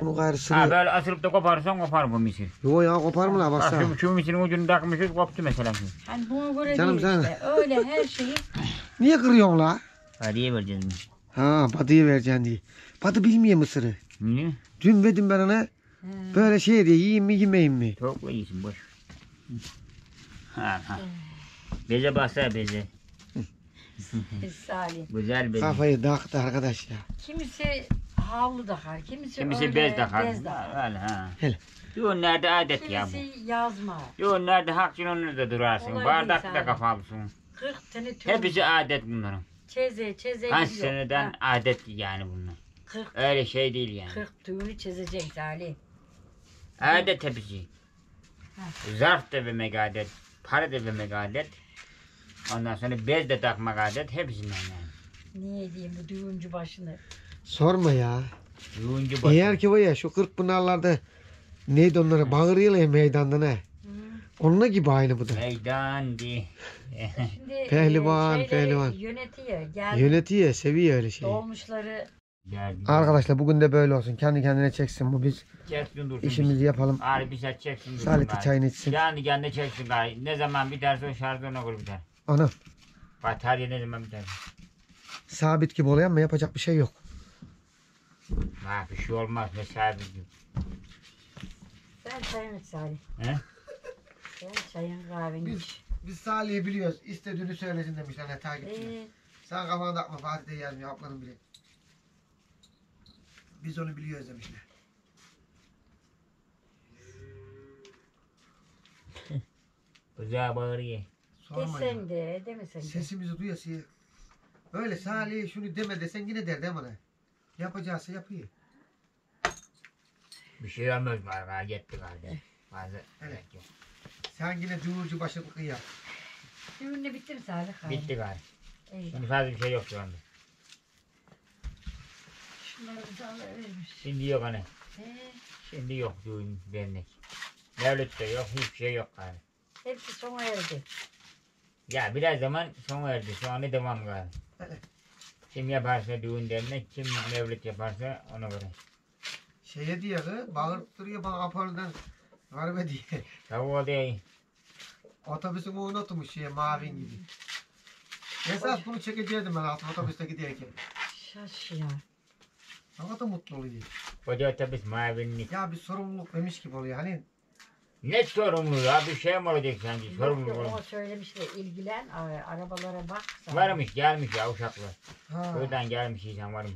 Bunu gayrı Ha böyle asılıp da koparsan kopar bu misir. Yo ya kopar mı la Bak baksana. şu, şu misirin ucunu takmışız koptu mesela. Hani buna göre Canım değil sen- işte. Öyle her şeyi Niye kırıyorsun la? Hadiye vereceğiz mi? Ha Batı'yı vereceksin diye. Batı bilmiyor mısırı. Niye? Dün verdim ben ona He. böyle şey diye yiyeyim mi yemeyeyim mi? Topla iyisin boş. Ha ha. Beze bassa beze. Salih. Güzel beze. Kafayı dağıttı arkadaş ya. Kimisi havlu takar, kimisi, Kimisi öyle bez takar. bez takar. Öyle ha. Hele. Nerede adet ya bu. Kimisi yazma. Yo nerede hakkın onunla durarsın. Olay Bardak da kafalısın. 40 tane tüm. Hepsi adet bunların. Çeze, çeze Kaç gidiyor. seneden Ha, adet yani bunlar. 40, Öyle şey değil yani. 40 düğünü çizecek Salih. Adet hepsi. Ha. Zarf da vermek adet. Para da vermek adet. Ondan sonra bez de takmak adet. Hepsinden yani. Niye diyeyim bu düğüncü başını. Sorma ya. Yoğuncu başı. Eğer ki var ya şu kırk pınarlarda neydi onlara bağırıyorlar ya meydanda ne? Onunla gibi aynı bu da. Meydan di. Şimdi Pehlivan, şeyleri pehlivan. Yönetiyor. Geldi. Yönetiyor, seviyor öyle şeyi. Dolmuşları Geldi. Arkadaşlar bugün de böyle olsun. Kendi kendine çeksin bu biz. Çeksin dursun. işimizi yapalım. Ağrı bir saat çeksin dursun. Salih çayını içsin. Kendi kendine çeksin gari. Ne zaman biterse o şarjı ona göre biter. Anam Batarya ne zaman biter? sabit gibi oluyor ama yapacak bir şey yok. Ha bir şey olmaz ne sahibi gibi. sen çayını iç Salih. He? Sen çayın kahveni iç. Biz Salih'i biliyoruz. İstediğini söylesin demişler ne takipçiler. Ee, Sen kafana takma Fatih de yazmıyor ablanın bile. Biz onu biliyoruz demişler. Güzel bağırıyor. Sorma ya. desen de demesen de. Sesimizi duyası. Öyle Salih şunu deme desen yine der değil mi lan? Yapacaksa yapıyor. Bir şey olmaz var gari yetti gari. Bazı Evet. Sen yine cumhurcu başlıklı yap. Düğünü bitti mi Salih? Hayır. Bitti gari. İyi. Şimdi fazla bir şey yok şu anda. Şunları bize alıvermiş. Şimdi yok hani. Ee, Şimdi yok düğün dernek. Devlet de yok hiçbir şey yok gari. hepsi sona erdi. Ya biraz zaman son erdi. Şu anda devam. Evet. Kim yaparsa düğün dernek, kim mevlüt yaparsa ona göre. Şeye diye kız, bağırıp duruyor bana Apollo'dan garbe diye. Tabii o da Otobüsümü unutmuş şeye mavin gibi. Esas bunu çekecektim ben altı otobüste giderken. Şaş ya. Hava da mutlu oluyor. koca otobüs mavinlik. Ya bir sorumluluk demiş gibi oluyor. Hani Ne sorumluluğu ya bir şey mi olacak Yok sorumluluk yok o söylemişler ilgilen a- arabalara bak. Salih. Varmış gelmiş ya uşaklar. ha, Buradan gelmiş insan varmış.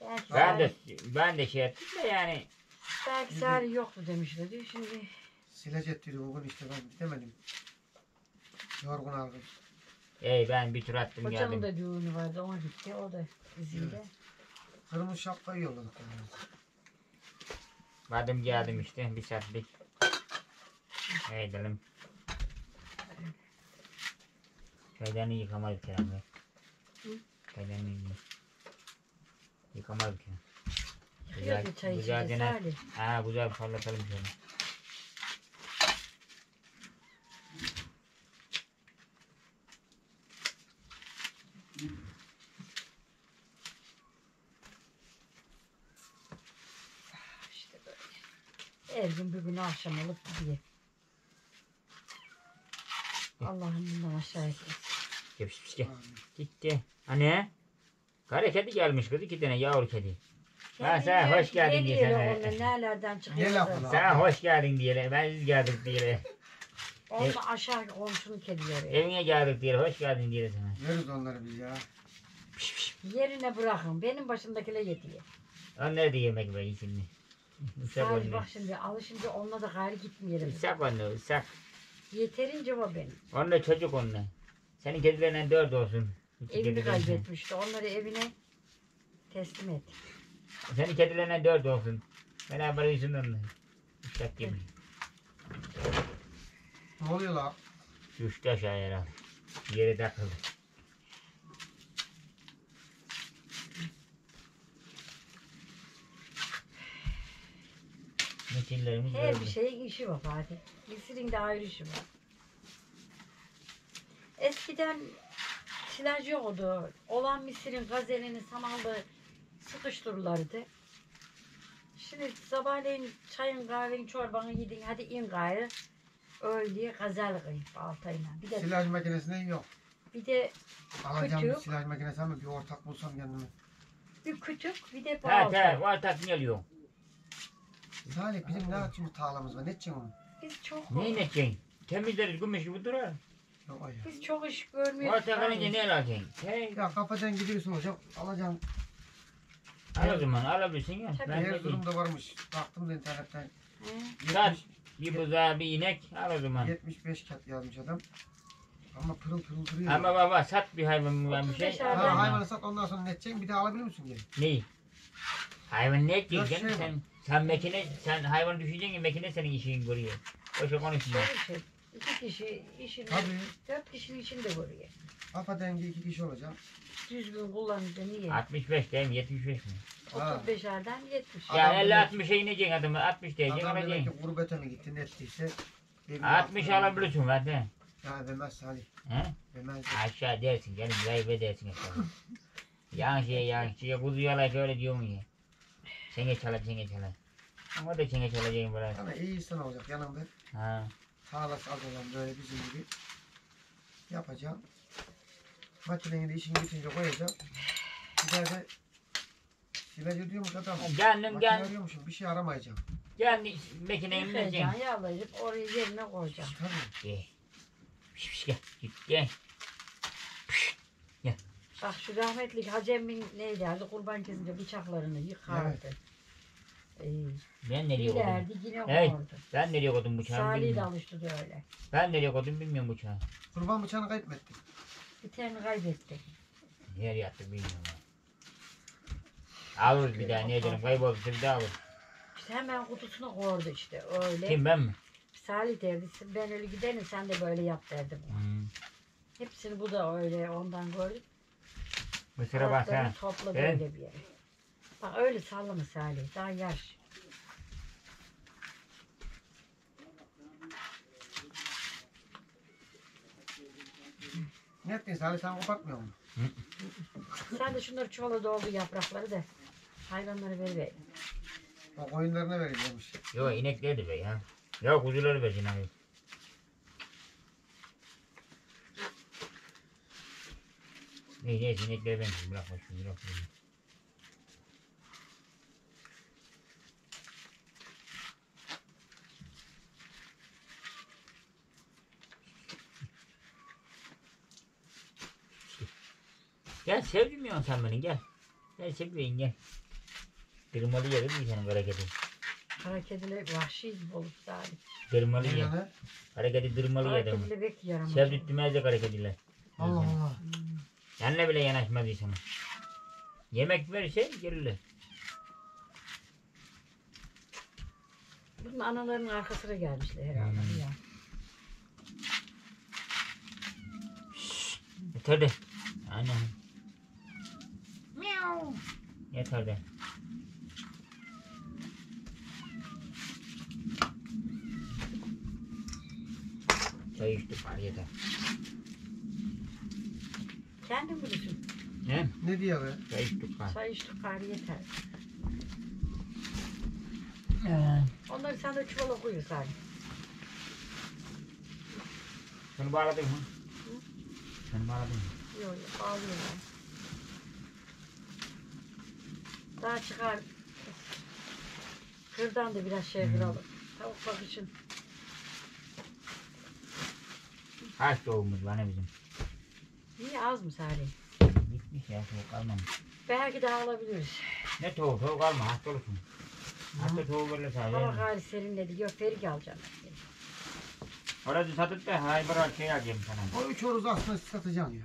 Belki Ben de ben de şey ettim de yani Belki Salih yok mu demişlerdi. Şimdi silecek diyor bugün işte ben gidemedim. Yorgun argın. ey ben bir tur attım hocamın geldim. da düğünü vardı ona gitti. O da izinde. Kırmızı şapkayı yolladık. yani. Vardım geldim işte bir saatlik. Hey dedim. Çaydanı yıkamadık herhalde. Çaydanı yıkamadık ya. Yıkıyordu çay güzel gene-. Ha güzel parlatalım şöyle. Böyle. Her gün bir gün akşam olup gidiyor. Allah'ım bundan aşağı pis pis gel. Gitti. Anne. Kara kedi gelmiş kız iki tane yavru kedi. Ha, sen hoş geldin diye Geliyor sana. çıkıyor. Ne lafı lan? Sen hoş geldin diye. Ben biz geldik diye. Onunla aşağı komşunun kedileri. Evine geldik diye. Hoş geldin diye sana. Veririz onları biz ya. Yerine bırakın. Benim başımdakiler yetiyor. Onlar da yemek be şimdi. Isak Sadece bak şimdi alışınca onunla da gayrı gitmeyelim. Isak onu ısak. Yeterince o benim. Onunla çocuk onunla. Senin kedilerine dört olsun. İki Evini kedilerine. kaybetmişti. Onları evine teslim et. Senin kedilerine dört olsun. Beraber uyusun onunla. Isak gibi. Ne oluyor la? Düştü aşağı herhalde. Yere takıldı. Metinlerimiz Her böyle. bir şeyin işi var Fatih. Mısır'ın da ayrı işi var. Eskiden silaj yoktu. Olan Mısır'ın gazelini samanlı sıkıştırırlardı. Şimdi sabahleyin çayın kahvenin çorbanı yedin hadi in gayrı. Öyle gazel kıyıp baltayla. Bir de Silaj makinesinden yok. Bir de Alacağım bir Küçük. silah makinesi ama bir ortak bulsam kendime. bir küçük bir de Ha bazı. ha var takın geliyor. Salih bizim ne yapacağımız tarlamız var. Ne edeceksin onu? Biz çok Ne ineceksin? Temizleriz gümüş gibi durar. Yok ay biz çok iş görmüyoruz. Var takılınca ne alacaksın? Hey, Ya kafadan gidiyorsun hocam. Alacağım. al o zaman alabilirsin ya. Tabii. Ben de diyeyim. Erzurum'da varmış. Baktım da internetten. He. Sat. Bir buzağı bir inek al o zaman. 75 kat yazmış adam. Ama pırıl pırıl duruyor. Ama baba sat bir hayvan ben bir 35 şey. abi. Ha, al. hayvanı sat ondan sonra ne edeceksin? Bir de alabilir misin geri? Ne? Hayvan ne Dört edeceksin şey var. sen? Sen makine, sen hayvan düşüneceksin ki makine senin işini görüyor. Boşa konuşma. Şey. İki kişi işini, Tabii. dört kişinin işini de görüyor. Kafa dengi iki kişi olacak. Düzgün kullanınca niye? 65 değil mi? 75 mi? Ha. 35'lerden 70. Adam Ya 50 demek- 60'a ineceksin adamı. 60 diyeceksin Adam demek ki gurbete mi gitti ne ettiyse. evine 60 attı. alabilirsin zaten. Ya vermez Salih. He? Vermez. Aşağı dersin canım. Zayıf dersin aşağı. yan şey yan şey. Kuzu yalak öyle diyorsun ya. Senge çalak senge çalak. Ama da senge çalacaksın böyle. Sana iyi insan olacak yanımda. Ha. Sağlak alacağım böyle bizim gibi. Yapacağım. Makineyi de işin bitince koyacağım. Bir daha da silaj ödüyormuş adam. Canım Makine gel. arıyormuşum bir şey aramayacağım. Gel makineyi Yıkayacaksın, ineceksin. yağlayıp oraya yerine koyacaksın. Tabii. Gel. Piş piş gel. Git gel. Bak şu rahmetli Hacı emmin ne derdi? Kurban kesince bıçaklarını yıkardı. Ee, Ben nereye koydum? yine Hey. Ben nereye koydum bıçağı Salih de bilmiyorum. alıştı da öyle. Ben nereye koydum bilmiyorum bıçağı. Kurban bıçağını kaybettim. Bir tane kaybetti. Nereye yattı bilmiyorum. Alırız bir daha ne edelim kaybolduysa bir daha alırız. İşte hemen kutusuna koydu işte öyle. Kim ben mi? Salih derdi ben öyle giderim sen de böyle yap derdi. Hmm. Hepsini bu da öyle ondan gördük. Mısır'a bak ha. Topladı Ben- öyle bir yere. Bak öyle sallama Salih daha yaş. Ne ettin Salih sen kopartmıyor musun? Sen de şunları çuvala doldu yaprakları da hayvanlara ver ver. O koyunlarına vereceğimiş. Yok ineklerdi be ya. Ya kuzuları versin abi. Ne neyse inekleri ben bırakma şunu bırakma. Gel sevmiyorsun sen beni gel. Gel seviyorsun gel. Kırmalı yerim mi senin hareketi? Kara kediler vahşi gibi olup Salih. Kırmalı Ne ye. yani? Hareketi dırmalı Kara kediler yaramaz. Sevdirtmezdik hareketiyle. Allah Allah. Yanına bile yanaşmaz sana. Yemek verirse gelirler. Bunun anaların arkasına gelmişler herhalde Hmm. ya. Yeter de. Anam. Miau. Yeter de. Çay içtik var yeter. Kendin bilirsin. Ne? Ne diyor be? Çay içtik var. Çay içtik gari yeter. Onları sen de çuvala koyuyor Salih. Şunu bağladın mı? Şunu bağladın mı? Yok yok bağlıyorum. Daha çıkar. Kırdan da biraz şey Hmm. kıralım. Tavuk bak için. Kaç doğumuz var ne bizim? Niye az mı Salih? Bitmiş ya soğuk almamış. Belki daha alabiliriz. Ne soğuk soğuk alma hasta olursun. Hasta soğuk verirler Hava sadece. gayri serinledi. Yok ferik alacağım. Orada satıp da hayber şey alacağım sana. O üç horozu aslında satacaksın ya.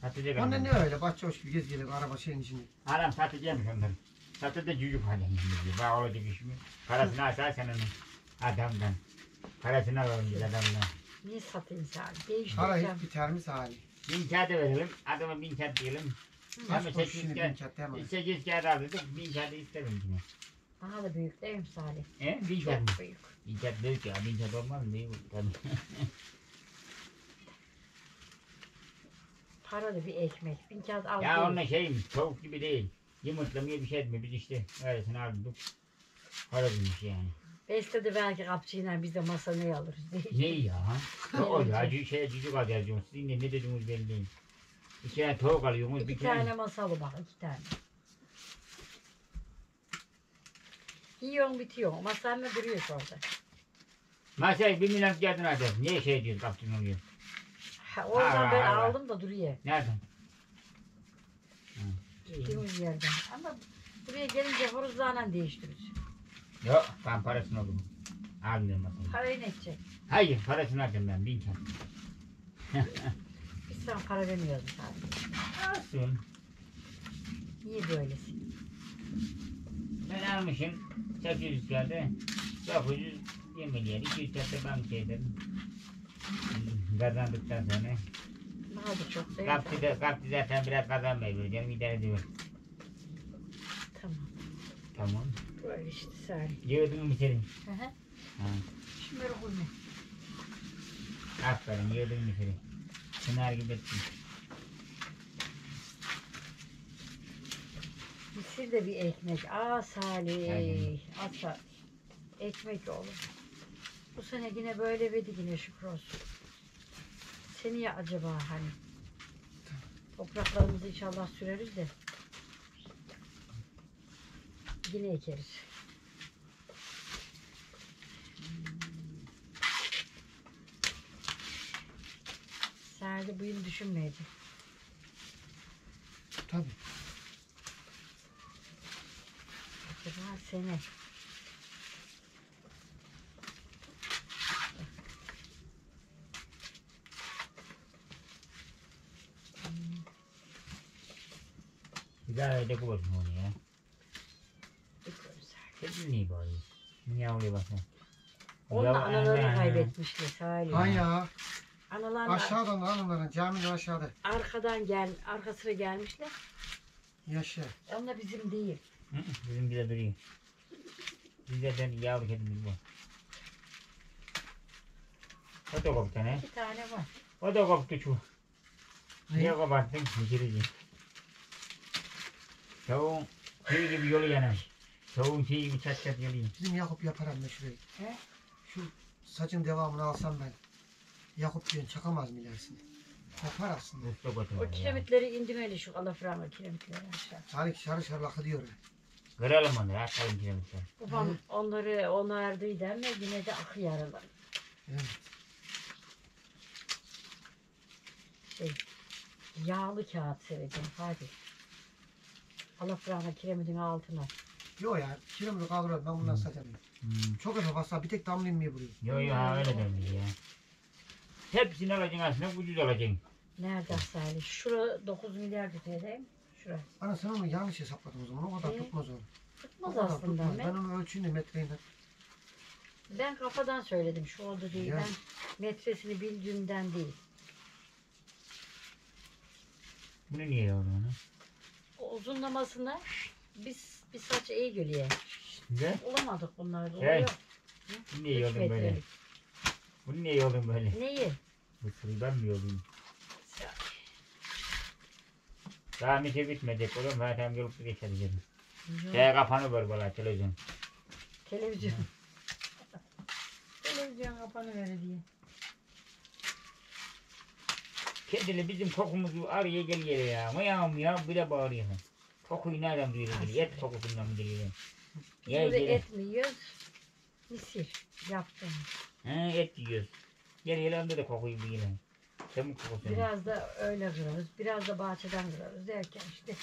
Satacak adam. ne öyle bahçe hoş gibi gez gelip araba şeyin içinde. Adam satacağım onları. Satıp da çocuk alacağım. Bak olacak iş mi? Parasını alsa sen onun adamdan. Parasını alalım biz adamdan. Niye satayım Salih? Para Değiştireceğim. hiç biter mi Salih? Bin kağıdı verelim. Adama bin kağıt diyelim. Kaç Ama kuruş sekiz şimdi kağıt. bin kat hemen. Sekiz kağıt aldık. Bin kağıdı isterim yine. Daha da büyük değil mi Salih? He? Bin kağıt mı? Çok büyük. Bin kağıt büyük ya. Bin kağıt olmaz mı? Büyük tabii. Para da bir ekmek. Bin kağıt al. ya değil. onunla şey mi? Tavuk gibi değil. Yumurtlamaya bir şey etmiyor. Biz işte öylesine aldık. Para bulmuş yani. Bestedi belki kapçıyla biz de masanı alırız diye. Ne ya? o ya cü- şey cücük alacaksınız. Sizin de ne dediğiniz belli değil. İki tane tavuk alıyorsunuz. İki Bir tane. tane masalı bak iki tane. Yiyorsun bitiyor. Masanla duruyor orada. Masaya bir milyon geldin hadi. Niye şey diyorsun kaptın diyor. Ha, oradan Ha, ben ha, ha. aldım da duruyor. Nereden? Gittiğimiz yerden. Ama buraya gelince horozlarla değiştiririz. Yok ben parasını aldım. Almıyorum masayı. Parayı ne edecek? Hayır parasını alacağım ben bin tane. Biz sana para vermiyoruz sadece. Olsun. Niye böylesin? Ben almışım 800 geldi. 900 milyar 200 geldi ben şey dedim. Kazandıktan sonra. Daha da çok değil. Kaptı da kaptı zaten biraz kazanmayı vereceğim idare ediyor. Tamam. Tamam. Böyle işte Salih. Yiyordun mu senin? Hı hı. Ha. Şunları koyma. Aferin yiyordun mu senin? Çınar gibi ettin. Mısır da bir ekmek. Aa Salih. Asa. Ekmek olur. Bu sene yine böyle verdi yine şükür olsun. Seneye acaba hani topraklarımızı inşallah süreriz de yine ekeriz. Sadece bu yıl düşünmeyecek. Tabii. Acaba sene. Bir daha öyle koydum onu ya. Niye böyle? Niye oluyor bakın? Onun anaları kaybetmişler Salih. Ha ya. Analarla Aşağıdan anıların caminin aşağıda. arkadan gel, arkasına gelmişler. Yaşa. Onlar bizim değil. Hı hı, Bizim bize duruyor. Bizde de yavru kedimiz var. O da koptu ne? İki tane var. O da koptu şu. Niye Ne? koparttın? Geçirici. Tavuğun şey gibi yolu yanar. Tavuğun şey gibi çat yanar. Bizim Yakup yaparım şurayı. He? Şu saçın devamını alsam ben. Yakup diyorsun çakamaz mı ilerisini? Yapar aslında. Usta kotu O kiremitleri indirmeli şu alafranga kiremitleri aşağı. Sarı şarı şarı akı diyor. Kıralım onu. Atalım kiremitleri. Babam onları onardıydı ama yine de akı yaralar. Evet. Şey, yağlı kağıt seveceğim hadi. Alafranga kiremitin altına. Yok ya. Kilomunu kaldırıyor. Ben bundan saçarım. Hmm. Çok efe bassa bir tek damla inmiyor buraya. Yo yo ha öyle demiş ya. Hepsini alacaksın aslında ucuz alacaksın. Nerede Salih? Şura 9 milyar mi? Şura. Ana sen onu yanlış hesapladın o zaman. O kadar Ee? tutmaz onu. Tutmaz o kadar aslında. tutmaz. Ben, Ben onu ölçüyüm de metreyle. ben kafadan söyledim şu oldu değil. Ya. Ben metresini bildiğimden değil. Bunu niye onu? O uzunlamasına biz bir saç iyi geliyor. Ne? Olamadık bunlarda. Hey, Oluyor. Bunu niye Üç yordun böyle? metrelik. Bunu niye yordun böyle? Neyi? Ben mi yordum? Daha şey bitmeyecek oğlum. Zaten yolup. Yok, Şey kapanı ver bana televizyon. Televizyon. Televizyon kapanı verir diye. Kedili bizim kokumuzu araya geliyor ya. Mıyav mıyav bir de bağırıyor. Kokuyu nereden duyuyor? böyle? Et kokusundan mı Ye, burada ye. et mi yiyoruz? Misir yaptım. Ha, et yiyoruz. Gel onda da kokuyu duyuyor. Çabuk kokusu. Biraz da öyle kırarız. Biraz da bahçeden kırarız derken işte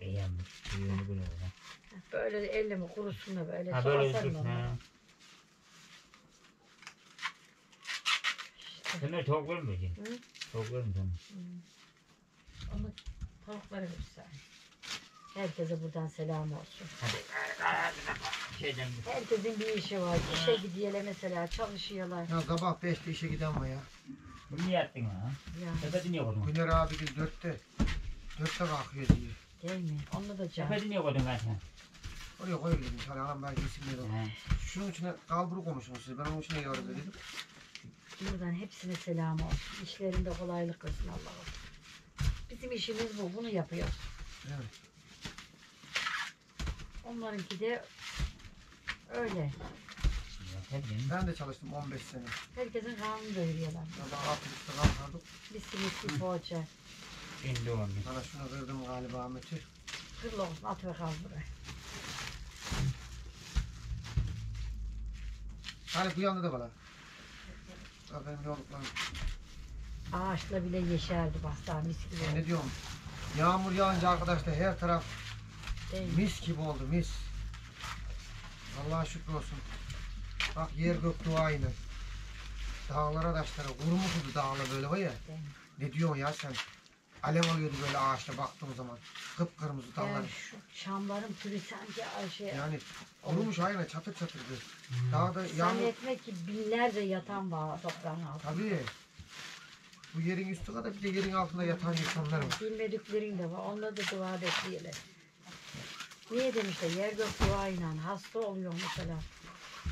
E yanmış. Duyuyor bunu öyle. böyle elle mi kurusun da böyle Ha su böyle üzülsün onu. ha. İşte Sen de tavuk vermeyeceksin. Hı? Tavuk vermeyeceksin. onu tavuklara versen. Herkese buradan selam olsun. Hadi. Şeyden bir. Herkesin bir işi var. İşe gidiyorlar mesela çalışıyorlar. Ya sabah 5'te işe giden var ya. Bunu niye yaptın ha? Ya, Sepeti niye koydun? Güner abi biz 4'te. 4'te kalkıyor diye. değil mi? Onunla da can. Sepeti niye koydun ben sen? Oraya koyuyorum. Şöyle anam belki isimleri var. Ha. Şunun içine kalburu koymuşsunuz siz. Ben onun içine yardım dedim. Buradan hepsine selam olsun. İşlerinde kolaylık versin Allah'ım. Bizim işimiz bu. Bunu yapıyoruz. Evet. Onlarınki de Öyle. Ben de çalıştım 15 sene. Herkesin karnını doyuruyorlar. Ya da kalmadım. Bir simit, bir poğaça. Şimdi oldu. Bana şunu kırdım galiba Ahmet'i. Kırıl olsun at ve kal buraya. Hani bu yanda da bana. Benim yolluklarım. Ağaçla bile yeşerdi bastı mis gibi. Ne diyorum? Yağmur yağınca arkadaşlar her taraf Değil mi? mis gibi oldu mis. Allah'a şükür olsun. Bak yer gök duayla. Dağlara taşlara vurmuştu dağla böyle var ya. Değil? Ne diyorsun ya sen? Alev alıyordu böyle ağaçta baktığım zaman. Kıpkırmızı dallar. Yani şu çamların türü sanki şey. Yani vurmuş aynen çatır çatır bir. Dağda yağmur. Zannetmek ki binlerce yatan var toprağın altında. Tabii. Bu yerin üstü kadar bir de yerin altında yatan insanlar var. Bilmediklerin de var. Onları da dua bekleyelim. Niye demişler yer gök duayla hasta oluyor mesela.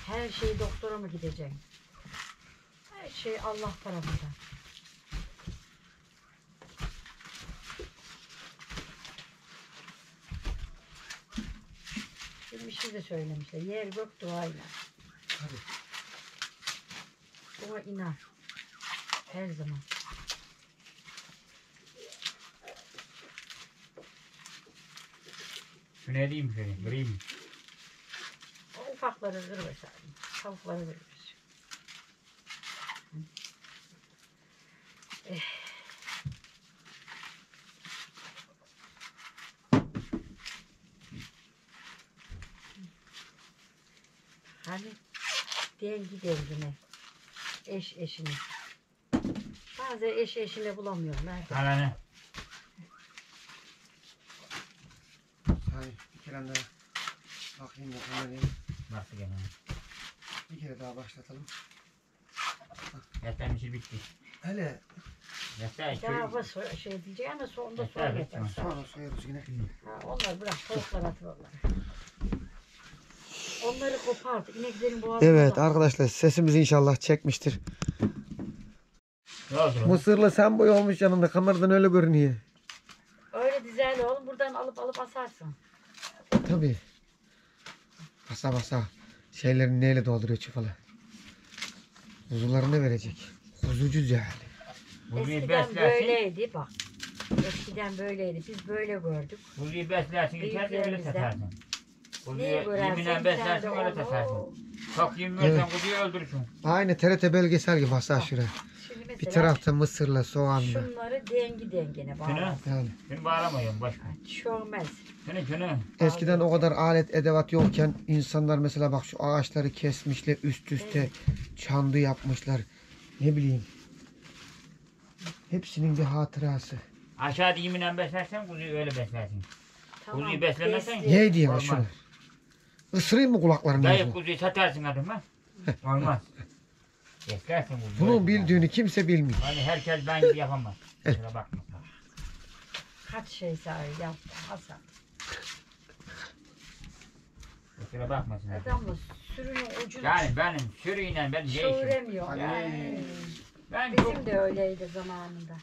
Her şey doktora mı gideceksin? Her şey Allah tarafından. Şimdi bir şey de söylemişler. Yer gök duayla. Tabii. Buna inan. Her zaman. Şu ne diyeyim seni? Kırayım mı? O ufakları kır mesela. Tavukları kır. Eh. Hani dengi dengine. Eş eşini. Bazen eş eşini bulamıyorum. Nerede? Ananı. Yani bir kere daha bakayım da kamerayı. Bastı gene. Bir kere daha başlatalım. Zaten işi bitti. Hele Ya bu so- şey diyecek ama sonunda Evet, sonra evet, yaparız. sonra soyarız yine. Ha, onlar bırak tavuklar atır onları. Onları kopart. İneklerin boğazına Evet da- arkadaşlar sesimizi inşallah çekmiştir. Ne oldu? Mısırlı sen boy olmuş yanında kameradan öyle görünüyor. Öyle dizel oğlum buradan alıp alıp asarsın. Tabii. Basa basa şeylerini neyle dolduruyor çuvala. Kuzularını verecek. Kuzucu yani. Kuzuyu Eskiden beslersin. böyleydi bak. Eskiden böyleydi. Biz böyle gördük. Kuzuyu beslersin. İçeride öyle Büyüklerimizden. satarsın. Kuzuyu yeminden beslersin de öyle satarsın. Çok yem versen Evet. kuzuyu öldürürsün. Aynı TRT belgesel gibi basa şuraya. Şimdi Bir mesela tarafta mısırla soğanla. şunları dengi dengine bağlar. Yani Şunu bağlamıyorum başka. Çömez. Şunu şunu. eskiden o kadar alet edevat yokken insanlar mesela bak şu ağaçları kesmişler üst üste çandı yapmışlar. Ne bileyim. Hepsinin bir hatırası. Aşağı diminden beslersen kuzuyu öyle beslersin. Kuzuyu beslemezsen- besli. Ye diye Olmaz. şunu. Isırayım mı kulaklarını? Dayı kuzuyu satarsın adama. Olmaz. Kuzuyu. Bunun bildiğini kimse bilmiyor. Hani herkes ben gibi yapamaz. Kusura bakma. Kaç şey sahi yaptı Hasan. Kusura bakmasın. Adamla sürünün ucunu Yani benim sürüyle ben değişim. çeviremiyor. Ali. Yani. Ben çok, Bizim de öyleydi zamanında.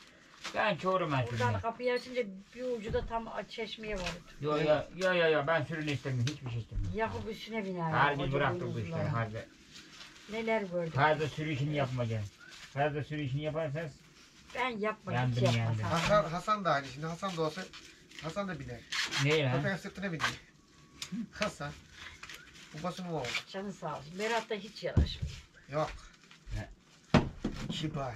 ben çoğurum ben Buradan kapıyı açınca bir ucu da tam çeşmeye vardı. Yo yo yo yo yo ben sürünü istemiyorum. Hiçbir şey istemiyorum. Yakup üstüne biner. Harbi koca bıraktım bu işleri. Fazla, Neler gördük. fazla sürü işini yapmayacaksın. Fazla sürü işini yaparsanız Ben yapma Yandım, hiç yandım. yapmasam. Hasan, Hasan da aynı. Şimdi Hasan da olsa Hasan da biner. ne lan? Köpeğin sırtına biniyor. Hasan. Babasının oğlu. Canı sağ olsun. Berat da hiç yanaşmıyor. Yok. Ne? Kibar.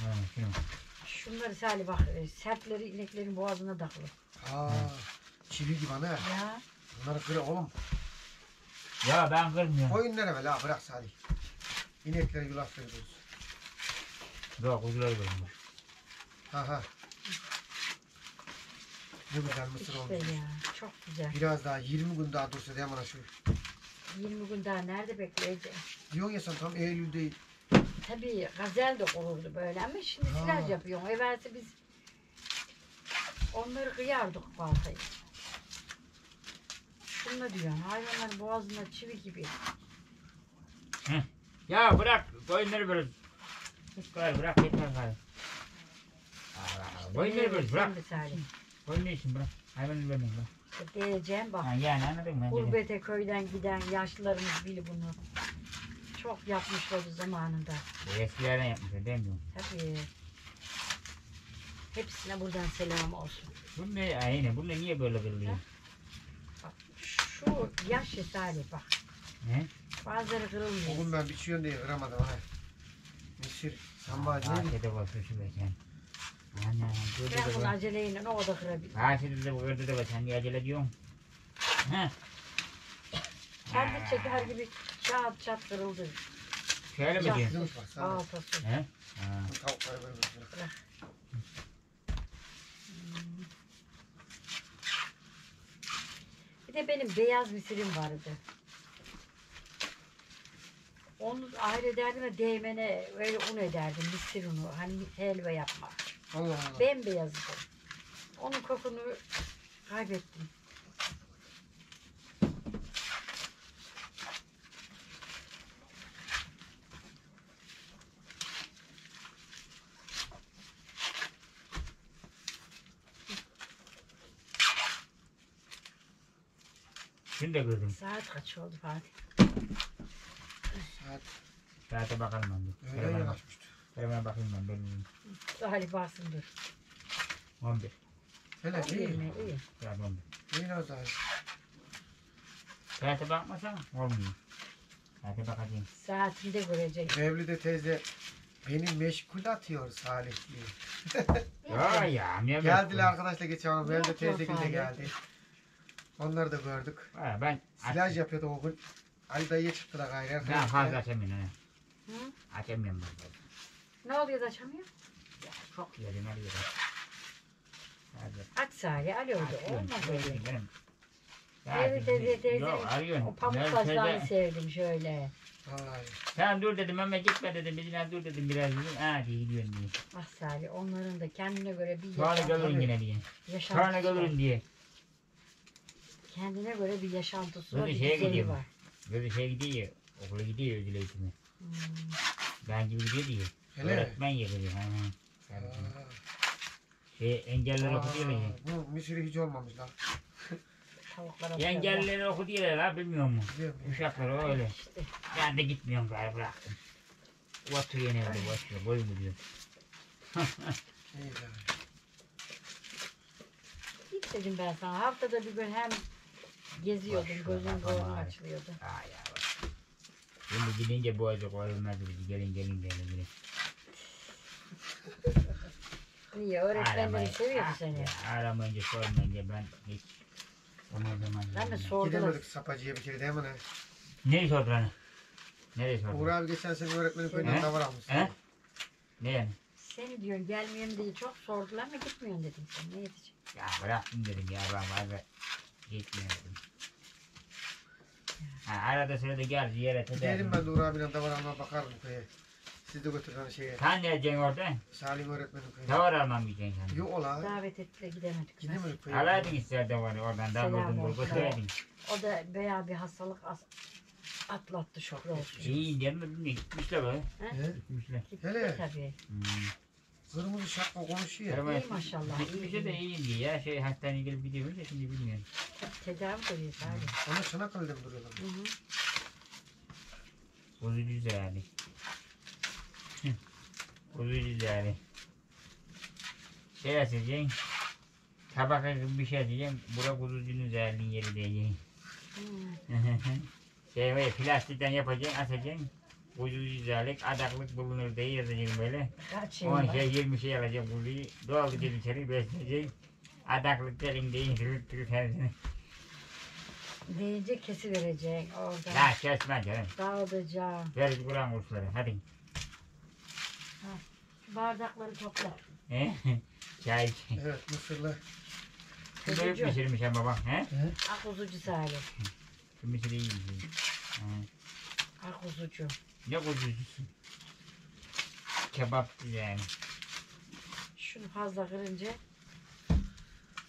Ha, şunu. Şunları Salih bak e, sertleri ineklerin boğazına takılı. Aa, çivi gibi ana. Ya Bunları kırı oğlum. Ya ben kırmıyorum. Koyunlara ver la bırak Salih. İnekleri yulaf veriyoruz. Yok kuzuları kırmıyor. Ha ha. Ne güzel mısır işte olmuş. ya çok güzel. Biraz daha 20 gün daha dursa diye bana şu. 20 gün daha nerede bekleyeceğim? Diyorsun ya sen tam Eylül'de Tabii gazel de olurdu böyle ama şimdi Ha. silaj yapıyor. Evvelsi biz onları kıyardık baltayı. Şunu diyorsun hayvanların boğazında çivi gibi. Ya bırak koyunları böyle. Gayr bırak yeter gayr. Aa, Koyunları böyle bırak. Koyun ne için bırak. Hayvanı vermeyin bırak. Diyeceğim bak. Ha, yani anladın mı? Gurbete köyden giden yaşlılarımız bilir bunu. Çok yapmışlar zamanında. Eskilerden yapmışlar değil mi? Tabii. Hepsine buradan selam olsun. Bu ne? Aynen. Bu ne? Niye böyle kırılıyor? Bak, şu yaş Salih bak. He? Bazıları kırılmıyor. Bugün ben biçiyorum diye kıramadım ha. Mısır, sambacı? Bahçede basıyor şu beken. Anam. Burada Ben da bunu var. aceleyle o da kırabilir. Bahçede de bu kırdı da var. Sen niye acele ediyorsun? Ha? Kendi çeker gibi çat çat kırıldı. Şöyle mi Ya. diyorsun? Kızmış bak sana. Altası. He? Ha. Tavukları böyle böyle. Bir de benim beyaz misirim vardı. Onu ayrı ederdim ve değmene öyle un ederdim misir unu. Hani helva yapmak. Allah Allah. Bembeyazdı. Onun kokunu kaybettim. Şunu da kırdım. Saat kaç oldu Fatih? Saat Saate bakalım ben bir. öyle Telefona bak. yanaşmıştı. Telefona bakayım ben. Benim dur. 11. Hele İyi iyi. mi? İyi. Saat 11. İyi Nazlı abi. Saate bakmasan olmuyor. Saate bakacağım. Saatinde görecek. Mevlide teyze beni meşgul atıyor Salih diye. Ya ya. Niye Geldiler arkadaşlar geçen. Ne Mevlide teyze de Salih? geldi. Onları da gördük. Ha, ben Silaj yapıyordu o gün. Ali dayıya çıktılar gayrı. Ben fazla açamıyorum. Hı? Açamıyorum ben. Ne oluyor da açamıyor? Ya, Çok yedim arıyorum. Hadi. Aç Salih. Alo de. Açıyorum. Olmaz. Evet teyze teyze. Yok arıyorum. O pamuk Ben saçlarını teyze- sevdim şöyle. Vallahi. Sen dur dedim ama gitme dedim. Bizimle dur dedim biraz dedim. Ha diye gidiyorsun diye. Ah Salih onların da kendine göre bir Sonra gelirim yine diye. Sonra yaşantısı var. gelirim diye. Kendine göre bir yaşantısı var, Böyle bir şeye düzeni gidiyor. var. Böyle şey gidiyor ya. Okula gidiyor ödül eğitimi. Hmm. Ben gibi gidiyor diye. Hele. Öğretmen yeri. Ha, ha. Aa, Şey engelliler okutuyorlar ya. Bu Mısır'ı hiç olmamış lan. Atıyorlar. Engelliler okutuyorlar ha bilmiyor musun? Biliyor musun? Uşaklar öyle. İşte. Ben de gitmiyorum galiba bıraktım. Oturuyor ne öyle oturuyor. Boy mu diyor. Yani. Git dedim ben sana. Haftada bir gün hem geziyordum. Ver, Gözüm kolum abi. açılıyordu. Ay ya bak. Şimdi gidince boğazı koyulmaz dedi. Gelin gelin gelin. gelin. Niye? Öğretmenleri Aramayı- seviyordu Ah seni. ya, Aramayınca sormayınca ben hiç zaman. Değil mi? bilmiyorum. Sordular. Gidemedik sapacıya bir kere değil mi ne? Ne sordu lan? Nereye sordu? Uğur abi geçen sene öğretmenin köyünden tavır almış. He? Ne yani? Seni diyorsun gelmiyorum diye çok sordular mı gitmiyorsun dedim sen. Ne diyeceksin? Ya bıraktım dedim ya ben fazla gitmiyordum. Ha, arada sırada gel ziyaret Gidelim ederim. ben de Uğur tavır almaya bakarım köye. Siz de götürün şeye. Sen ne edeceksin orada? Salih öğretmenin köyüne. Tavır almam diyeceksin sen. Yok ola. Davet ettiler gidemedik. Gidemedik köye. Alaydın isterden var oradan Selam damladın olsun. bu götüreydin. O da veya bir hastalık as- atlattı şükür olsun. İyi gelmedi mi? Gitmişler böyle. He? Gitmişler. Gitti Hele. tabii. Hmm. Kırmızı şapka konuşuyor. Arabayı- İyi maşallah, Gitmişler iyi, de iyi diye ya. Şey hastaneye gelip gidiyormuş da şimdi bilmiyorum. Tedavi görüyor sadece. Ama Çanakkale'de mi duruyorlar? Hı hı. Bozucu yani. Bozucu yani. Şey açacaksın. Tabaka gibi bir şey açacaksın. Bura kuzucunun zehirliğin yeri diyeceksin. Hı. şey böyle plastikten yapacaksın, atacaksın. Kuzucu zehirlik, adaklık bulunur diye yazacaksın böyle. Kaç şey 10 var? şey 20 şey alacaksın kuzuyu. Doğal gidip içeri besleyeceksin. Adaklık derin değil, tırıt tırıt hepsini. Deyince kesi verecek orada. Ya kesme canım. Dağıtacağım. Ver Kur'an kursları hadi. Bardakları topla. He? Çay iç. Evet Mısırlı. Büyük Kuzucu. pişirmiş ama bak. He? Akuzucu Salih. Şu mısırı iyi misin? He. Akuzucu. Ne kuzucusun? Kebapçı yani. Şunu fazla kırınca.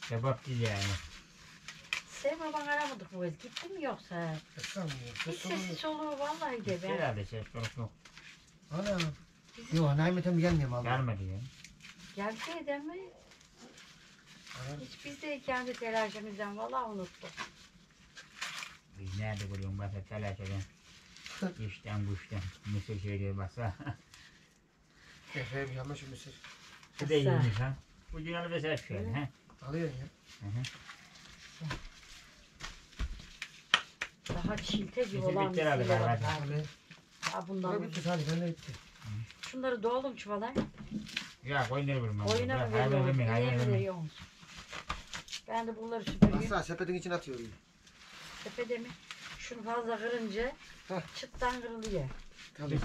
Kebapçı yani. Sen baban aramadık bu kez. Gitti mi yoksa? Hiç sesi soluğu vallahi de ben. Herhalde ses konusu yok. Ana. Yok Naim Ethem gelmiyor valla. Gelmedi ya. Gelseydi mi? Hiç biz de kendi telaşımızdan vallahi unuttuk. Biz nerede görüyorsun basa telaş İşten güçten. Mısır söylüyor basa. Efendim yanlış mısır. Bu da iyiymiş ha. Bu dünyalı mesela şöyle ha. Alıyorsun ya. Hı hı. Daha çilte gibi Bizim olan aldı misilleri galiba. var. Abi. Ha bundan Ne bitti Salih ben de bitti. Şunları doğalım çuvala. Ya koyunları vurma. Oyuna mı hayvan Nereye mi veriyoruz? Ben de bunları süpürüyorum. Asla sepetin içine atıyorum. Tepede mi? Şunu fazla kırınca Heh. çıttan kırılıyor. Tabii.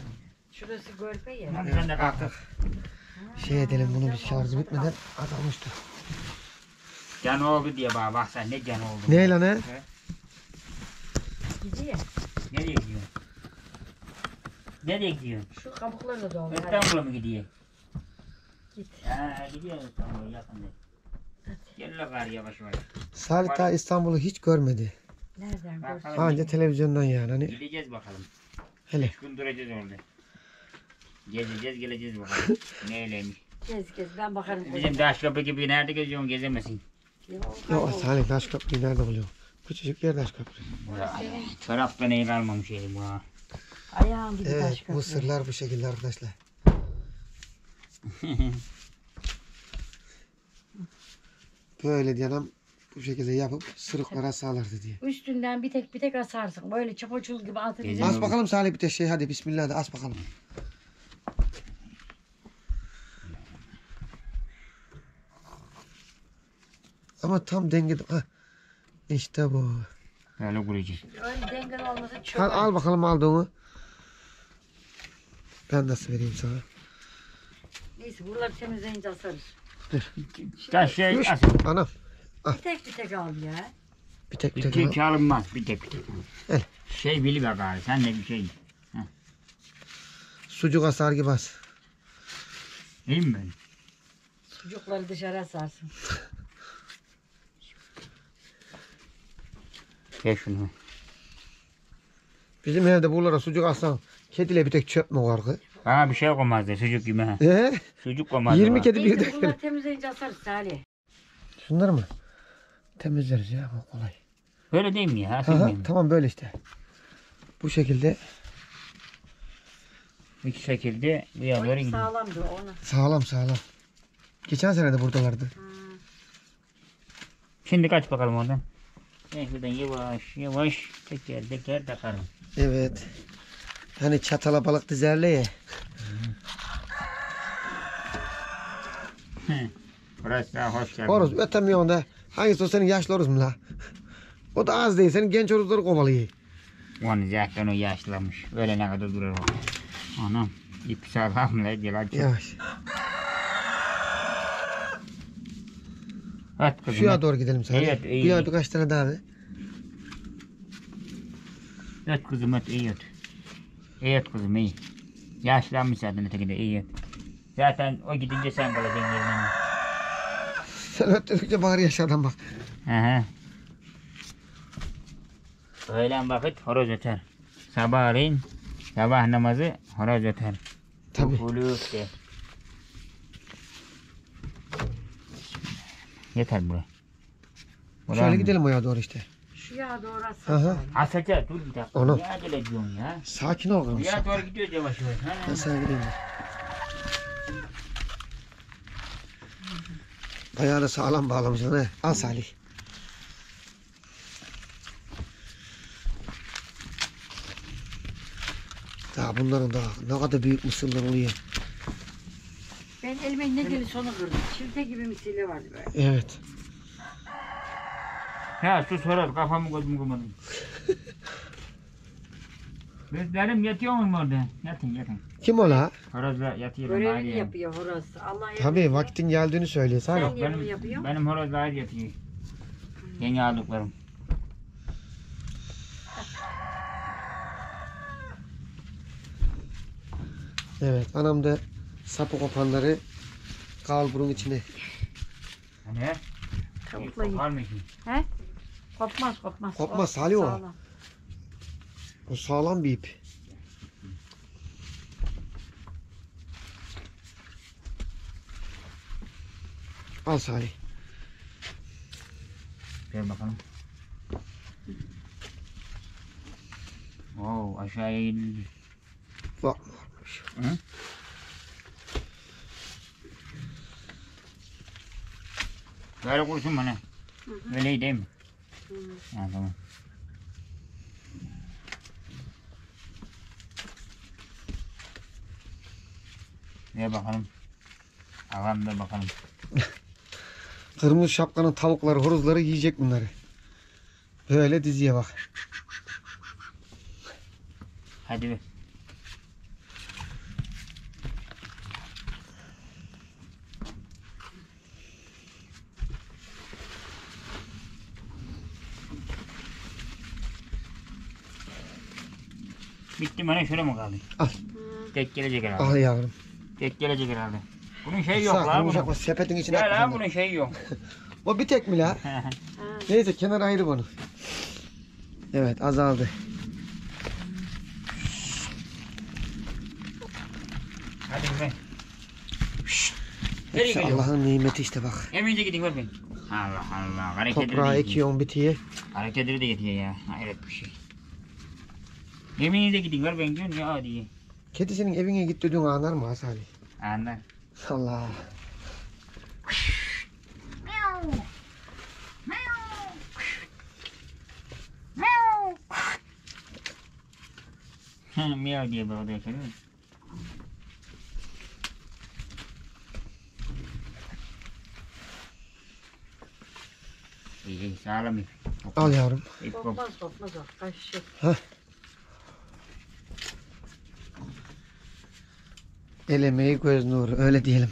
Şurası görpe ya. Kalk. Artık şey edelim bunu biz şarjı bitmeden atamıştı. Can oldu diye bana bak sen ne can oldu. Ne lan he? Gidiyor. Nereye gidiyorsun? Nereye gidiyorsun? Şu kabukları da doğru. İstanbul'a mı gidiyor? Git. Ha gidiyor İstanbul'a yakında. Gel la gari yavaş yavaş. Salih daha İstanbul'u hiç görmedi. Nereden görsün? Bakalım. Anca televizyondan yani. Hani Gideceğiz bakalım. hele. Üç gün duracağız orada. Gezeceğiz geleceğiz bakalım. ne öyleymiş. Gez gez ben bakarım. Bizim daş kapı gibi nerede geziyorsun gezemezsin. Yok, Yok Salih taş köprüyü nerede buluyor? Küçücük yer taş köprü. Ya, Çorapta neyi kalmamış elim bu ha. Ayağım gibi taş Evet köprü. mısırlar bu şekilde arkadaşlar. Böyle diye adam bu şekilde yapıp sırıklara sağlardı diye. Üstünden bir tek bir tek asarsın. Böyle çapaçul gibi atacaksın. As bakalım Salih bir de şey hadi bismillah de as bakalım. Ama tam dengede. Ha. İşte bu. Böyle kuracağız. Öyle dengeli olmasa çok. Al, al bakalım aldığını. Ben nasıl vereyim sana? Neyse buraları temizleyince asarız. Taş şey Üç. asıl. Anam Bir tek bir tek al ya. bir tek bir Bir tek al. tek alınmaz. Bir tek bir tek. El. Şey bili be gari. Sen de bir şey. Sucuk asar gibi as. Değil mi? Sucukları dışarı asarsın. Ver şunu. Bizim evde buralara sucuk assan kediyle bir tek çöp mü var ki? Bana bir şey koymazdı. Sucuk gibi ha. Ee? Sucuk koymazdı. 20 bana. kedi bir Neyse de. bunları temizleyince asarız Salih. Şunlar mı? Temizleriz ya bu kolay. Öyle değil mi ya? Aha, Asıl tamam böyle işte. Bu şekilde İki şekilde doğru Oyun gidiyor. sağlamdı onu. sağlam sağlam. Geçen sene de buradalardı. Ha. Şimdi kaç bakalım oradan. Ben şuradan yavaş yavaş teker teker takarım. Evet. Hani çatala balık dizerle ya. Burası daha hoş geldin. Horoz ötemiyorsun da. Hangisi o senin yaşlı horoz mu la? O da az değil. Senin genç horozları kovalıyor. Onu zaten o yaşlamış. Öyle ne kadar durur o. Anam. İp sağlam la gel aç. Yavaş. At kızım. Şuraya at. doğru gidelim sana. Evet, iyi. Bir birkaç tane daha ver. Öt kızım öt iyi. İyi öt kızım iyi. Yaşlanmış zaten öteki de iyi öt. Zaten o gidince sen kalacaksın yerine. Sen öttürdükçe bağır yaşadan bak. Aha. Öğlen vakit horoz öter. Sabahleyin sabah namazı horoz öter. Tabii. Huluk de. Yeter buraya. Şöyle gidelim oraya doğru işte. Şu yağa doğru Aha. asarız. Asaca dur bir dakika. Onu. Ne acele ediyorsun ya? Sakin ol. Buraya doğru gidiyoruz yavaş yavaş. Ben sana gideyim. Bayağı da sağlam bağlamışsın he. Al Salih. Daha bunların daha ne kadar büyük mısırlar oluyor. Ben elime ne gelirse onu kırdım. Çilte gibi misili vardı böyle. Evet. Ya sus horoz kafamı gözümü kırmadın. Gözlerim yatıyor mu orada? Yatın yatın. Kim o la? Horozla yatıyor. Görevini ayrı. yapıyor horoz. Allah Tabii emrediyor. vaktin geldiğini söylüyor Sen Salih. bunu Benim, yapıyorsun? benim horozla ayrı yatıyor. Yeni aldıklarım. Evet anam da sapı kopanları kalburun içine. Hani? Tavukla yiyin. Var mı ki? He? Kopmaz kopmaz. Kopmaz, Salih o. sağlam. O sağlam bir ip. Al Salih. Şöyle bakalım. Oo aşağıya inildi. Bak. Hı? Böyle kurşun bana. Öyle değil mi? Ha tamam. Ver bakalım. Ağam ver bakalım. Kırmızı şapkanın tavukları, horozları yiyecek bunları. Böyle diziye bak. Hadi ver. Bitti mi? Ne şöyle mi kaldı? Al. Tek gelecek herhalde. Al yavrum. Tek gelecek herhalde. Bunun şeyi yok Sağ, la yumuşak bunun. bak, sepetin içine Gel la atma. bunun şeyi yok. O bir tek mi la? Neyse kenar ayrı bunu. Evet azaldı. Hadi be. Nereye Hepsi? Allah'ın nimeti işte bak. Emince gidin ver ben. Allah Allah. Hareketleri Toprağı de ekiyorsun bitiye. Hareketleri de getiriyor ya. Hayret bir şey. Yemeğinize gidin ver ben diyorum ya diye. Kedi senin evine git dediğin anlar mı Hasan? Anlar. Allah. Miyav diye bağırıyor şöyle. İyi iyi sağlam. Al yavrum. Kopmaz kopmaz o. Kaçacak. El emeği göz nuru öyle diyelim.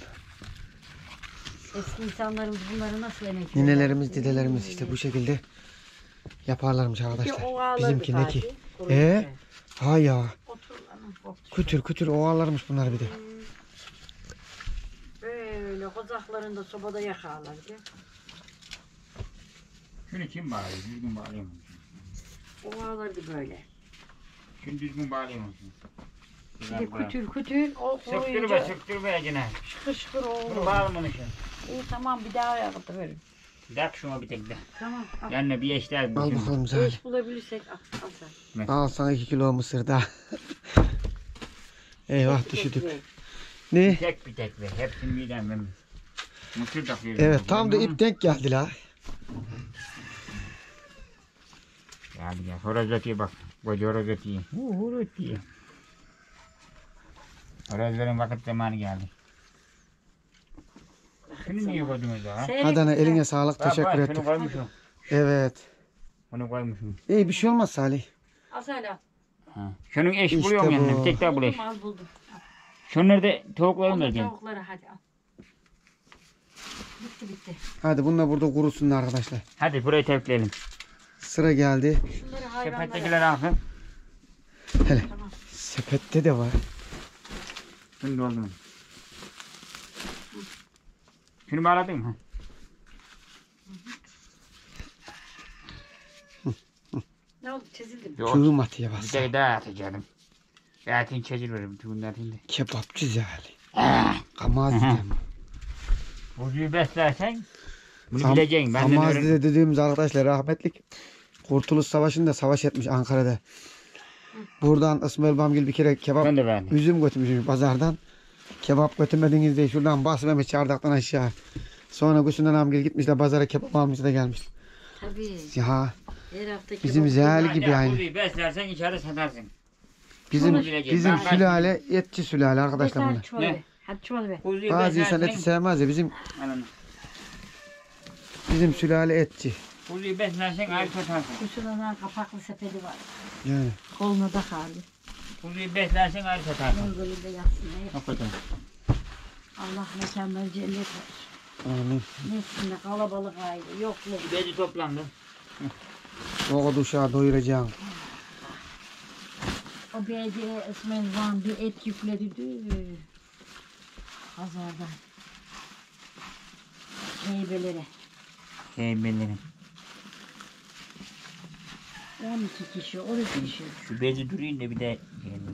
Eski insanlarımız bunları nasıl emek Ninelerimiz, dedelerimiz işte bu şekilde yaparlarmış arkadaşlar. ovalardı Bizimki ne Fatih, ki? kuruyunca. Ee? Ha ya. Kütür kütür ovalarmış bunlar bir de. Böyle kozaklarında sobada yakarlardı. Şunu kim bağlıyor? Düzgün bağlıyor mu? Ovalardı böyle. Şunu düzgün bağlıyor de kütür kütür o Sıktır be kuruyunca sıktır be acına. şıkır şıkır Bunu bunu şimdi. İyi tamam bir daha yaptı verin. Tak şuna bir tek de. Tamam al. Yanına bir eşler? Al bakalım Zahri. Eş bulabilirsek al, al sen. Al sana iki kilo mısır daha. Eyvah ver. Ne? Bir tek bir tek be. Hepsini midem ben. Mısır takıyorum. Evet tam da ip denk geldi la. Geldi gel. Horoz ötüyor bak. Koca horoz ötüyor. Hu hu ötüyor. Horozların vakit zamanı geldi. Şunu niye koydunuz daha? Seyret Hadi ana güzel. eline sağlık teşekkür bak, ettim. Şunu koymuşum. Evet. Bunu koymuşum. İyi bir şey olmaz Salih. Al sen al. Ha. Şunun eş İşte buluyorum yanına. bu. Bir tek daha bul eş. Al buldum. Şunları da tavuklarım da gel. tavukları hadi al. Bitti bitti. Hadi bununla burada kurusunlar arkadaşlar. Hadi burayı tepkileyelim. Sıra geldi. Şunları hayvanlara. Sepettekiler alsın. Tamam. Sepette de var. Şunu doldurun. Şunu bağladın mı? Ne oldu çizildi mi? Yok. Tığım atıya Bir bas. tane daha atacağım. Zaten çeşit verim. Tüm zaten. Kebapçı. Ah! Kamaz deme. Burcuyu beslersen bunu Kam- bileceksin. Benden Kamaz öğren. dediğimiz arkadaşlar rahmetlik Kurtuluş Savaşı'nda savaş etmiş Ankara'da. Buradan İsmail Bamgil bir kere kebap Ben de beğendim. üzüm götürmüş pazardan. Kebap götürmediniz diye şuradan basmamış çardaktan aşağı. Sonra Gülsünden amgil gitmişler pazara kebap almış da gelmiş. Tabii. Ya Her hafta Bizim Zehali gibi aynı. Burcuyu beslersen içeri satarsın. bizim bizim Ben- sülale etçi sülale arkadaşlar bunlar. Ne? Bazı insan eti sevmez ya bizim bizim sülale etçi. Kuzuyu beslersen ayrı satarsın. Kuşundan kapaklı sepeti var. Yani Koluna da karlı. Kuzuyu beslersen ayrı satarsın. Mangolunda yatsın. ne yapsın? Hakikaten. Allah mekanları cennet versin. amin. Nesinde kalabalık aile. Yokluk. Bezi toplandı. O uşağı doyuracağım. O belediye İsmail Van bir et yükledi. dü- Pazardan. Heybelere. Benim. 12 kişi, 13 kişi. Şu bezi durayım da bir de.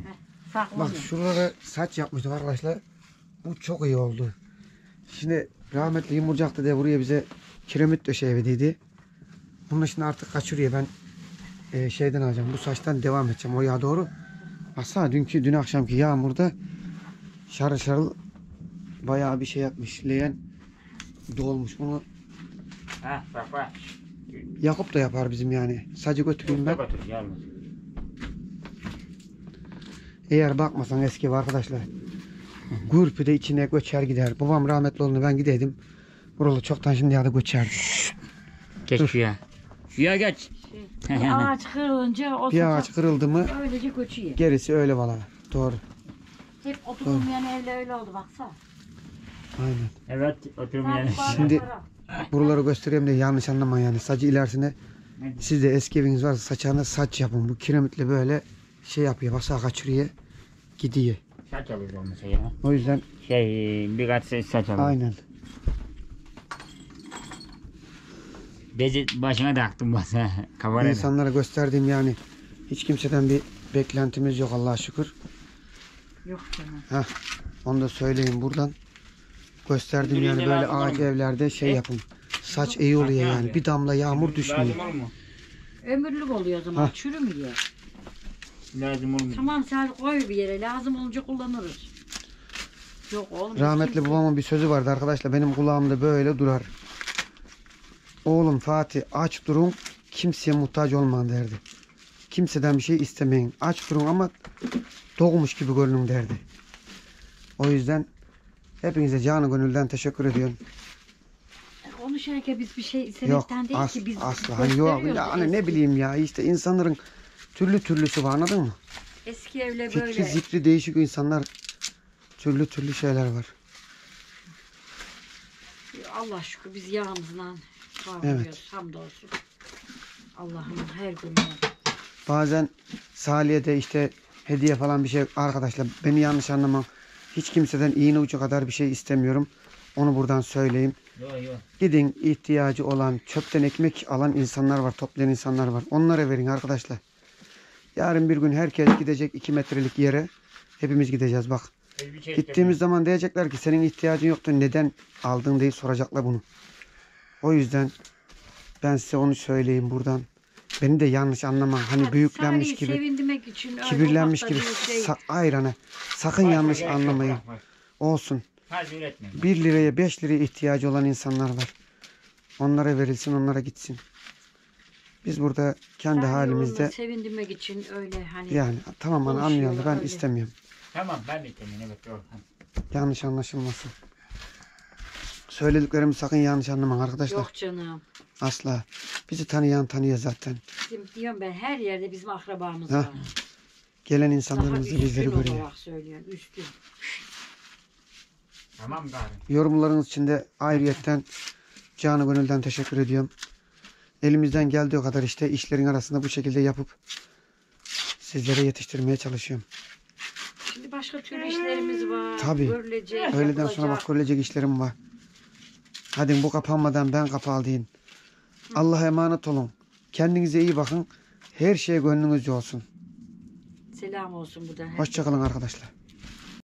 Bak Saklanıyor. şuralara saç yapmıştık arkadaşlar. Bu çok iyi oldu. Şimdi rahmetli Yumurcak dede buraya bize kiremit döşeyi verdiydi. Bunun için artık kaçırıyor. Ben e, şeyden alacağım. Bu saçtan devam edeceğim oraya doğru. Aslında dünkü dün akşamki yağmurda şarıl şarıl bayağı bir şey yapmış. Leğen dolmuş. Bunu Ha bak bak. Yakup da yapar bizim yani. Sadece götüreyim ben. Eğer bakmasan eski ev arkadaşlar. Gürpü de içine göçer gider. Babam rahmetli olduğunda ben gideydim. Buralı çoktan şimdi ya da göçerdi. Geç şuraya. Şuraya geç. Bir ağaç kırılınca o Bir ağaç kırıldı mı öylece göçüyor. gerisi öyle valla. Doğru. Hep oturulmayan evler öyle oldu baksana. Aynen. Evet oturmayan. Şimdi- bardaklara. Buraları göstereyim de yanlış anlamayın yani. Sacı ilerisine sizde eski eviniz varsa saçağına saç yapın. Bu kiremitle böyle şey yapıyor. Basa kaçırıyor. Gidiyor. Saç alır olmasa ya. O yüzden Şey birkaç saç saç alır. aynen. Bezi başına taktım basa. Kabarada. İnsanlara gösterdiğim yani hiç kimseden bir beklentimiz yok Allah'a şükür. Yok canım. Onu da söyleyeyim buradan. Gösterdiğim yani böyle ağaç evlerde şey E? yapın. Saç iyi oluyor yani. Bir damla yağmur düşmüyor. Ömürlük oluyor o zaman. Ha. Çürümüyor. Lazım mu? Tamam sen koy bir yere. Lazım olunca kullanırız. Yok oğlum. Rahmetli kimse- babamın bir sözü vardı arkadaşlar. Benim kulağımda böyle durar. Oğlum Fatih aç durun kimseye muhtaç olmayın derdi. Kimseden bir şey istemeyin. Aç durun ama doğmuş gibi görünün derdi. O yüzden hepinize canı gönülden teşekkür ediyorum. Konuşarken biz bir şey Yok istemekten değil as, ki biz asla. Hani yok ya hani ne bileyim ya işte insanların türlü türlüsü var anladın mı? Eski evle Fikri böyle. zikri değişik insanlar türlü türlü şeyler var. Allah şükür biz yağımızla kavruluyoruz. Evet. Hamdolsun. Allah'ım her gün Bazen Salih'e de işte hediye falan bir şey arkadaşlar beni yanlış anlamam. Hiç kimseden iğne ucu kadar bir şey istemiyorum. Onu buradan söyleyeyim. Yok yok. Gidin ihtiyacı olan çöpten ekmek alan insanlar var, toplayan insanlar var. Onlara verin arkadaşlar. Yarın bir gün herkes gidecek 2 metrelik yere. Hepimiz gideceğiz bak. Şey Gittiğimiz zaman diyecekler ki senin ihtiyacın yoktu neden aldın diye soracaklar bunu. O yüzden ben size onu söyleyeyim buradan. Beni de yanlış anlama. Hani büyüklenmiş gibi, sevindirmek için öyle kibirlenmiş gibi. bir şey. Sa- hayır hani sakın yanlış anlamayın. Olsun. Hadi üretmeyin. 1 liraya 5 liraya ihtiyacı olan insanlar var. Onlara verilsin, onlara gitsin. Biz burada kendi Salih halimizde sevindirmek için öyle hani yani tamam hani anlayalım ben öyle. istemiyorum. Tamam ben de istemiyorum evet doğru. Yanlış anlaşılmasın. Söylediklerimi sakın yanlış anlamayın arkadaşlar. yok canım. Asla. Bizi tanıyan tanıyor zaten. Bizim, diyorum ben her yerde bizim akrabamız Ha, var. Gelen Daha insanlarımız da bizleri üstün görüyor. olarak söylüyorum. Üstün. Tamam gari. Yorumlarınız için de ayrıyetten canı gönülden teşekkür ediyorum. Elimizden geldiği kadar işte işlerin arasında bu şekilde yapıp sizlere yetiştirmeye çalışıyorum. Şimdi başka türlü işlerimiz var. Tabii. Görülecek, Öğleden sonra yapılacak. bak görülecek işlerim var. Hadi bu kapanmadan ben kapalı deyin. Allah'a emanet olun. Kendinize iyi bakın. Her şey gönlünüzce olsun. Selam olsun buradan. Hoşçakalın arkadaşlar.